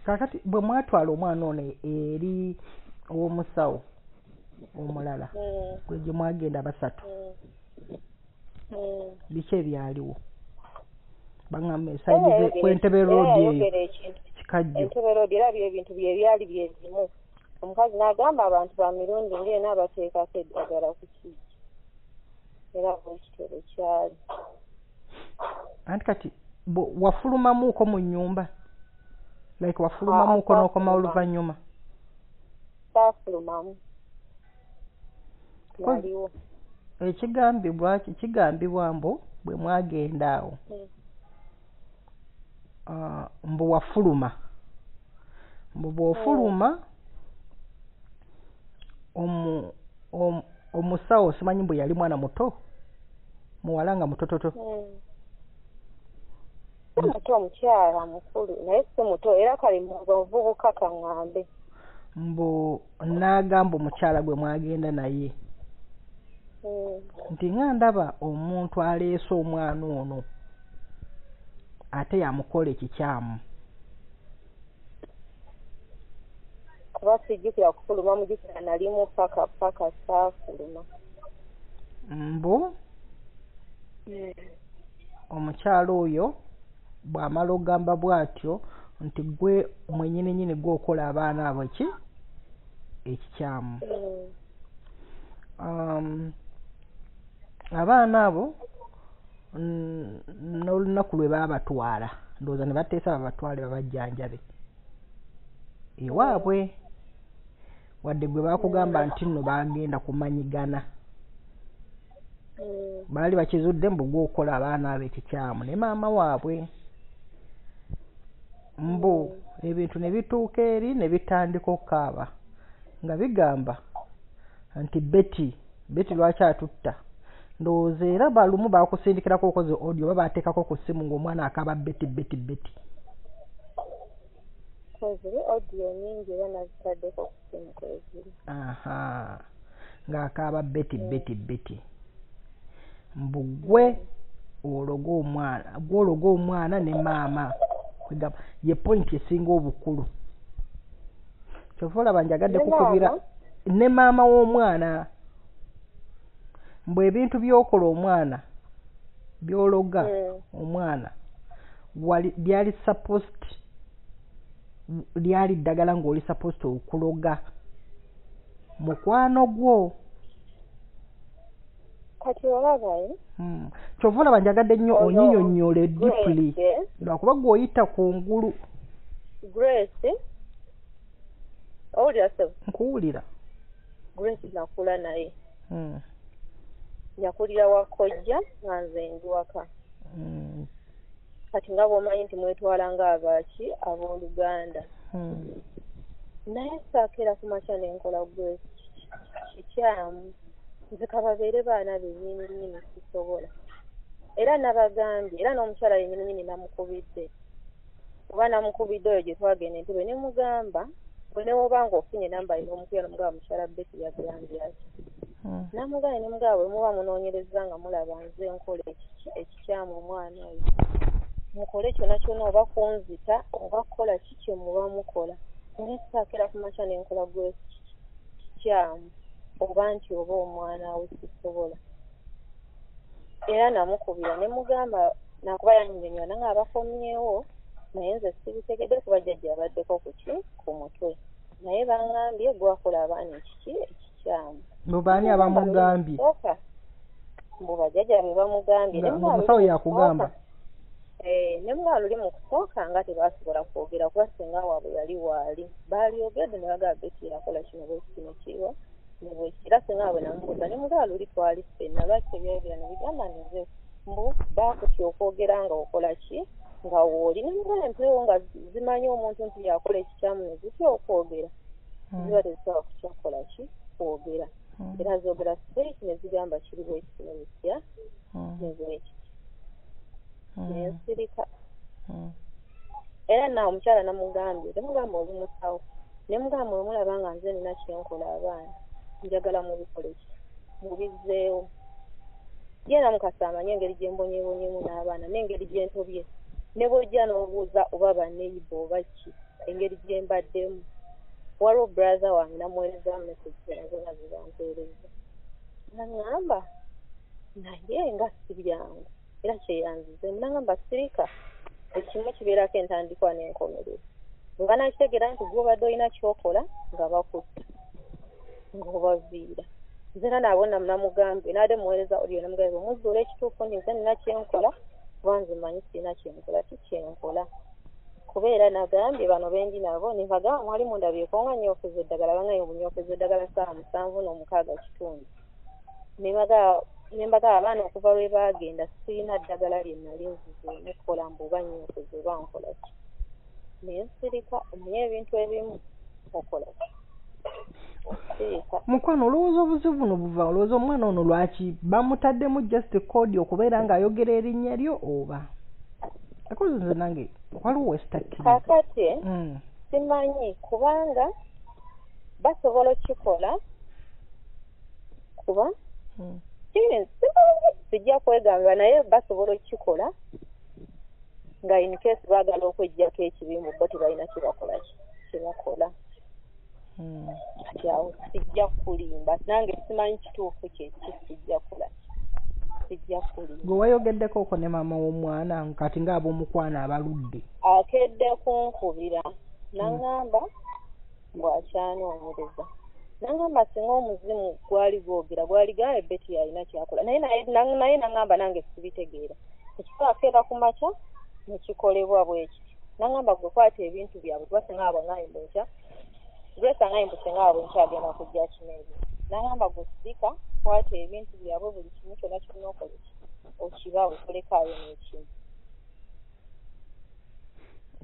kakati bwe mwatwala omwana ono eri ow'omusawo omulala mm, gwe gye mwagenda basatu mm, mm. biki ebyaliwo? Era esaidi yayogera- kwentebe roodi eyo yayogera ekintu. kikajjo. Entebe roodi era bye bintu bye byali byezimu omukazi n'agamba abantu ba mirundi ng'ena abateekako eddagala ku kiki? Era bwekitebe kyali. Anti kati wafulumamuuko mu nnyumba like saafuluma. oluvannyuma saafulumamu Kozi- naliwo ekigambibwa kigambibwa mbu bwe mwagenda awo. Mm. ah, mbu wafuluma mbu bw'ofuluma omu omu- omusawo simanyi mbu yali mwana muto? Muwala nga mutototo. Mm. Muto omukyala mukulu naye si muto era kale muvubuka kaŋŋambe mbu n'agamba omukyala gwe mwagenda naye. Mm. nti nga ndaba omuntu aleese omwana ono ate yamukola ekikyamu kuba sijjukira kufuluma mujjukira nalimu paka paka saafuluma mbu omukyala oyo bw'amala okugamba bw'atyo nti gwe mwenyininyini gwokola abaana abo ki? Ekikyamu. Um, abaana abo n'olunaku lwe baabatwala ndowooza ne bateesa babatwale babajjanjabe. Ewaabwe wadde gwe baakugamba nti nno bagenda kumanyigana. Baali bakizudde mbu gwokola abaana abo ekikyamu. Ne maama waabwe mbu ebintu ne bituuka eri ne bitandika okukaaba nga bigamba nti beti beti lwaki atutta? Ndowooza era balumu baakusindikirako okoze audio oba baateekako ku ssimu ng'omwana akaaba beti beti beti kweziri audio nyingi era nazitaddeko ku simu kweziri. Aha ng'akaaba beti beti beti mbu gwe ologa omwana gwe ologa omwana ne maama kwegamba ye point esinga obukulu. Kyova olaba njagadde Ne kukubira ne maama w'omwana mbwe ebintu by'okola omwana by'ologa Mm. omwana wali byali supposed lyali ddagala ng'oli supposed okuloga. Mukwano gwo kati olabaye Hmm. kyova olaba njagadde nnyo onyinyonnyole deeply. Grace, lwakuba gw'oyita ku ngulu. Grace. Owulira sebo nkuwulira. Grace nakula naye. Hmm. yakulira wakojja nga nze ndi waka Hmm. kati nga bw'omanyi nti mwetwala ng'abaaki abooluganda Hmm. naye saakera ku makya nenkola grace. Kikyamu nze kababeere baana be nyininyini sisobola era nabagambye era n'omukyala yenyininyini namukubidde. Oba namukubidde oyo gye twagenda entebe ne mugamba bwe newoba nga ofunye namba ino omukuyana mugaba mukyala beti yagambye ati Hmm. namugambye ne mugaba bwe muba munoonyereza nga mulaba nze nkola ekikyamu omwana oyo. Mukole kyonna kyonna oba kunzita oba kukola ki kye muba mukola. Naye saakera ku makya nenkola gwe kikyamu oba nti oba omwana we sisobola. Era namukubira ne mugamba nakuba yannyonnyola nga abakomyewo naye nze sibitegedde kuba jjajja abaddeko ku ki? Ku mutwe. Naye baŋŋambye gwakola abaana ekiki? Ekikyamu. Bo baani abamugambye? Sooka, mbu bajjajja be bamugambye. Omusawo yakugamba? Eh, ne mwana luli mu kusooka nga tebasobola kwogera kuba singa waabwe yali waali. Baalyogedde ne bagamba beti yakola kino bweki kino kiwa ne bweki era singa waabwe namubuuza ne mugala luli twali ffenna lwaki tebyogera ne bigamba nze mbu baakutya okwogera nga okola ki? Nga wooli ne mugala empewo nga zimanyi omuntu nti yakola ekikyamu ne zitya okwogera? Ziba tezisobola kutya kukola ki? Kwogera. Era zoogera straight ne zigamba kiri bweki kino bitya? Ne bweki nensirika era naawe omukyala namugambye temugamba oli musawo ne mugamba omulaba nga nze nina kyenkola abaana njagala mubikole ki mubizzeewo ye namukasa amanye engeri gye mbonyebonyemu n'abaana n'engeri gye ntobye. Ne bwojja n'obuuza oba baneiba oba ki engeri gye mbaddemu. Waliwo brathe wange namuweereza message zona zona zibampeereza naŋŋamba naye nga si byangu. Era kyeyanzize nagamba sirika ekimu kibeerako entandikwa n'enkomerero. Nga nakitegeera nti gwobadde olina kyokola nga bakutta ng'obaviira nze era naabona namugambye naade muweereza olyo namugambe omuzuula ekituufu nti nze nina kyenkola kuba nze manyi sirina kyenkola kikyenkola kuba era nagambye bano bendi nabo nibagamba mwali mundabyeko nga nyookeza eddagala bangaye obunyookeza eddagala saawa musanvu n'omukaaga kitundu. Nembaga abaana okuva lwe baagenda sirina ddagala lye nali nzize nekola mbu oba nyookeza oba nkola ki? Naye nsirika omanye ebintu ebimu okola ki mukwano olowooza obuzibu buno buva olowooza omwana ono lwaki bamutaddemu just code okubeera ng'ayogera erinnya lyo oba? Akozi nze nange waliwo westakkiri kakati simanyi kubanga basobola okikola kuba simanyi sijja kwegamba naye basobola okukikola nga in case baagala okweggyako ekibimu bo tebalina kyebakola kyebakola kati awo sijja kulimba nange simanyi kituufu kyeki sijja kola sijja kulimba gwe wayogeddeko oko ne maama w'omwana kati ng'ab'omukwana abaludde. Akedde kunkubira. Naŋŋamba bw'akyanoonyereza naŋŋamba singa omuzimu gwali gwogera gwali gaye beti yalina kyakola naye naye naŋŋamba nange sibitegeera. Ekifo akeera ku makya nekikolebwa bwekiti naŋŋamba gwe kwata ebintu byabwe kuba singa abwe enkya grace angayimba singa abwe nkyagenda kujja kimeebi naŋŋamba gwe sirika kwata ebintu byabwe buli kimu kyonna kirina okoleki okibawe tolekaayo n'ekimu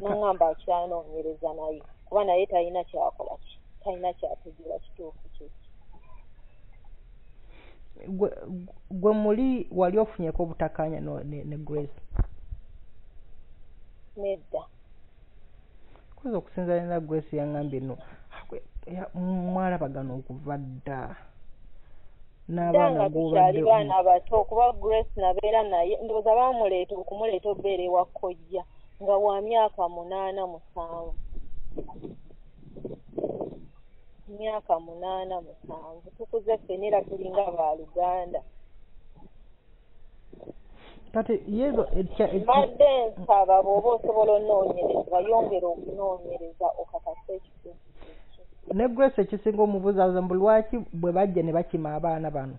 naŋŋamba akyanoonyereza naye. Kuba naye talina kyakola ki talina kyategeera kituufu kyeki gwe muli wali ofunyeko obutakkaanya ne grace. Nedda. Kuyinza okusinza nera grace yaŋŋambye no mwalabagana okuva dda. N'abaana tukyali baana bato okuba grace nabeera naye ndowooza baamuleeta okumuleeta obeera ewa kkojja nga wa myaka munaana musanvu. Myaka munaana musanvu. Tukuze ffenna era tulinga baaluganda kati yezo mbadde nsaba bw'oba osobola onoonyereza yongera okunoonyereza okakasa ekitundu ne grace ekisinga omubuuzabuza mbu lwaki bwe bajja ne bakima abaana bano?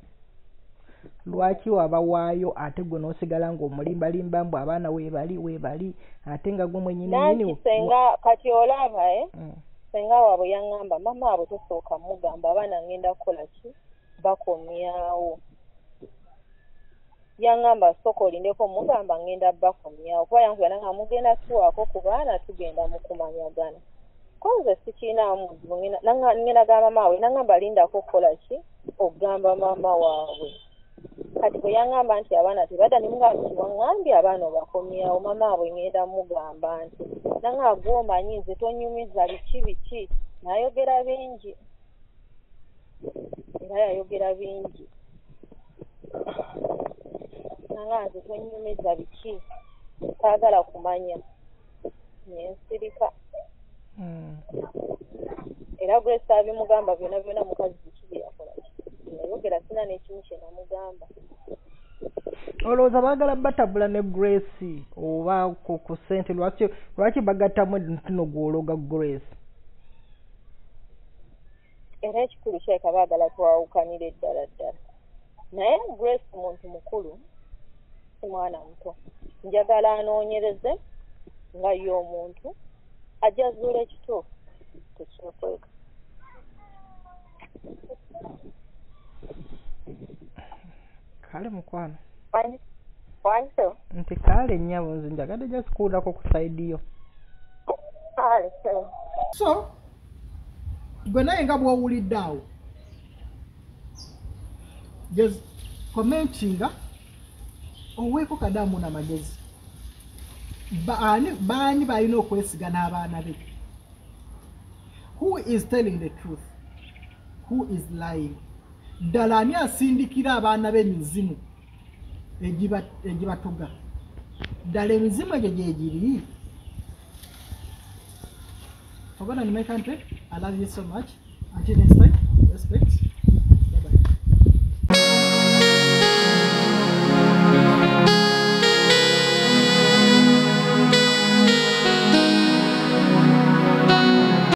Lwaki wabawaayo ate gwe n'osigala ng'omulimbalimba mbu abaana weebali weebali ate nga gwe mwenyininyini senga kati olaba e senga waabwe yaŋŋamba mama abwe tosooka mugamba abaana ngenda kukola ki? Bakomyawo. Yaŋŋamba sooka olindeko mugamba ngenda bakomyawo. Kuba yankuba nanga mugenda tuwaako ku baana tugenda mu kumanyagana konze sikiinaamu muzibu ngenda gamba maama we naŋŋamba lindako okukola ki? Okugamba maama waabwe. Kati bwe yaŋŋamba nti abaana tebadda waŋŋambye abaana obakomyawo maama abwe ngenda mugamba nti nanga gwomanyi nze tonyumiza biki biki? Nayogera bingi. Era yayogera bingi. Nanga nze tonyumiza biki? Taagala kumanya. Nensirika era grace abimugamba byonna byonna mukazi biki byeyakola yayogera sina n'ekimu kye namugamba. Olowooza baagala batabula ne grace oba ku ssente lwaki lwaki bagattamu ntino gwologa grace? Era ekikulu kyeka baagala twawukanira eddala ddala. Naye grace muntu mukulu si mwana muto. Njagala anoonyereze nga ye omuntu ajja zuula ekituufu tekyekweka kale mukwano wanyiso nti kale nnyabo nze njagadde just kuwulako ku saidi yo kale so gwe naye nga bw'owulidde awo just commentinga oweeko kadamu n'amagezi Ba- ani baani balina okwesiga n'abaana be? Who is telling the truth? Who is lying? Ddala ani asindikira abaana b'emizimu egiba- egibatuga? Ddala emizimu egyo gyegiri forgotten my country i love you so much. Until next time respect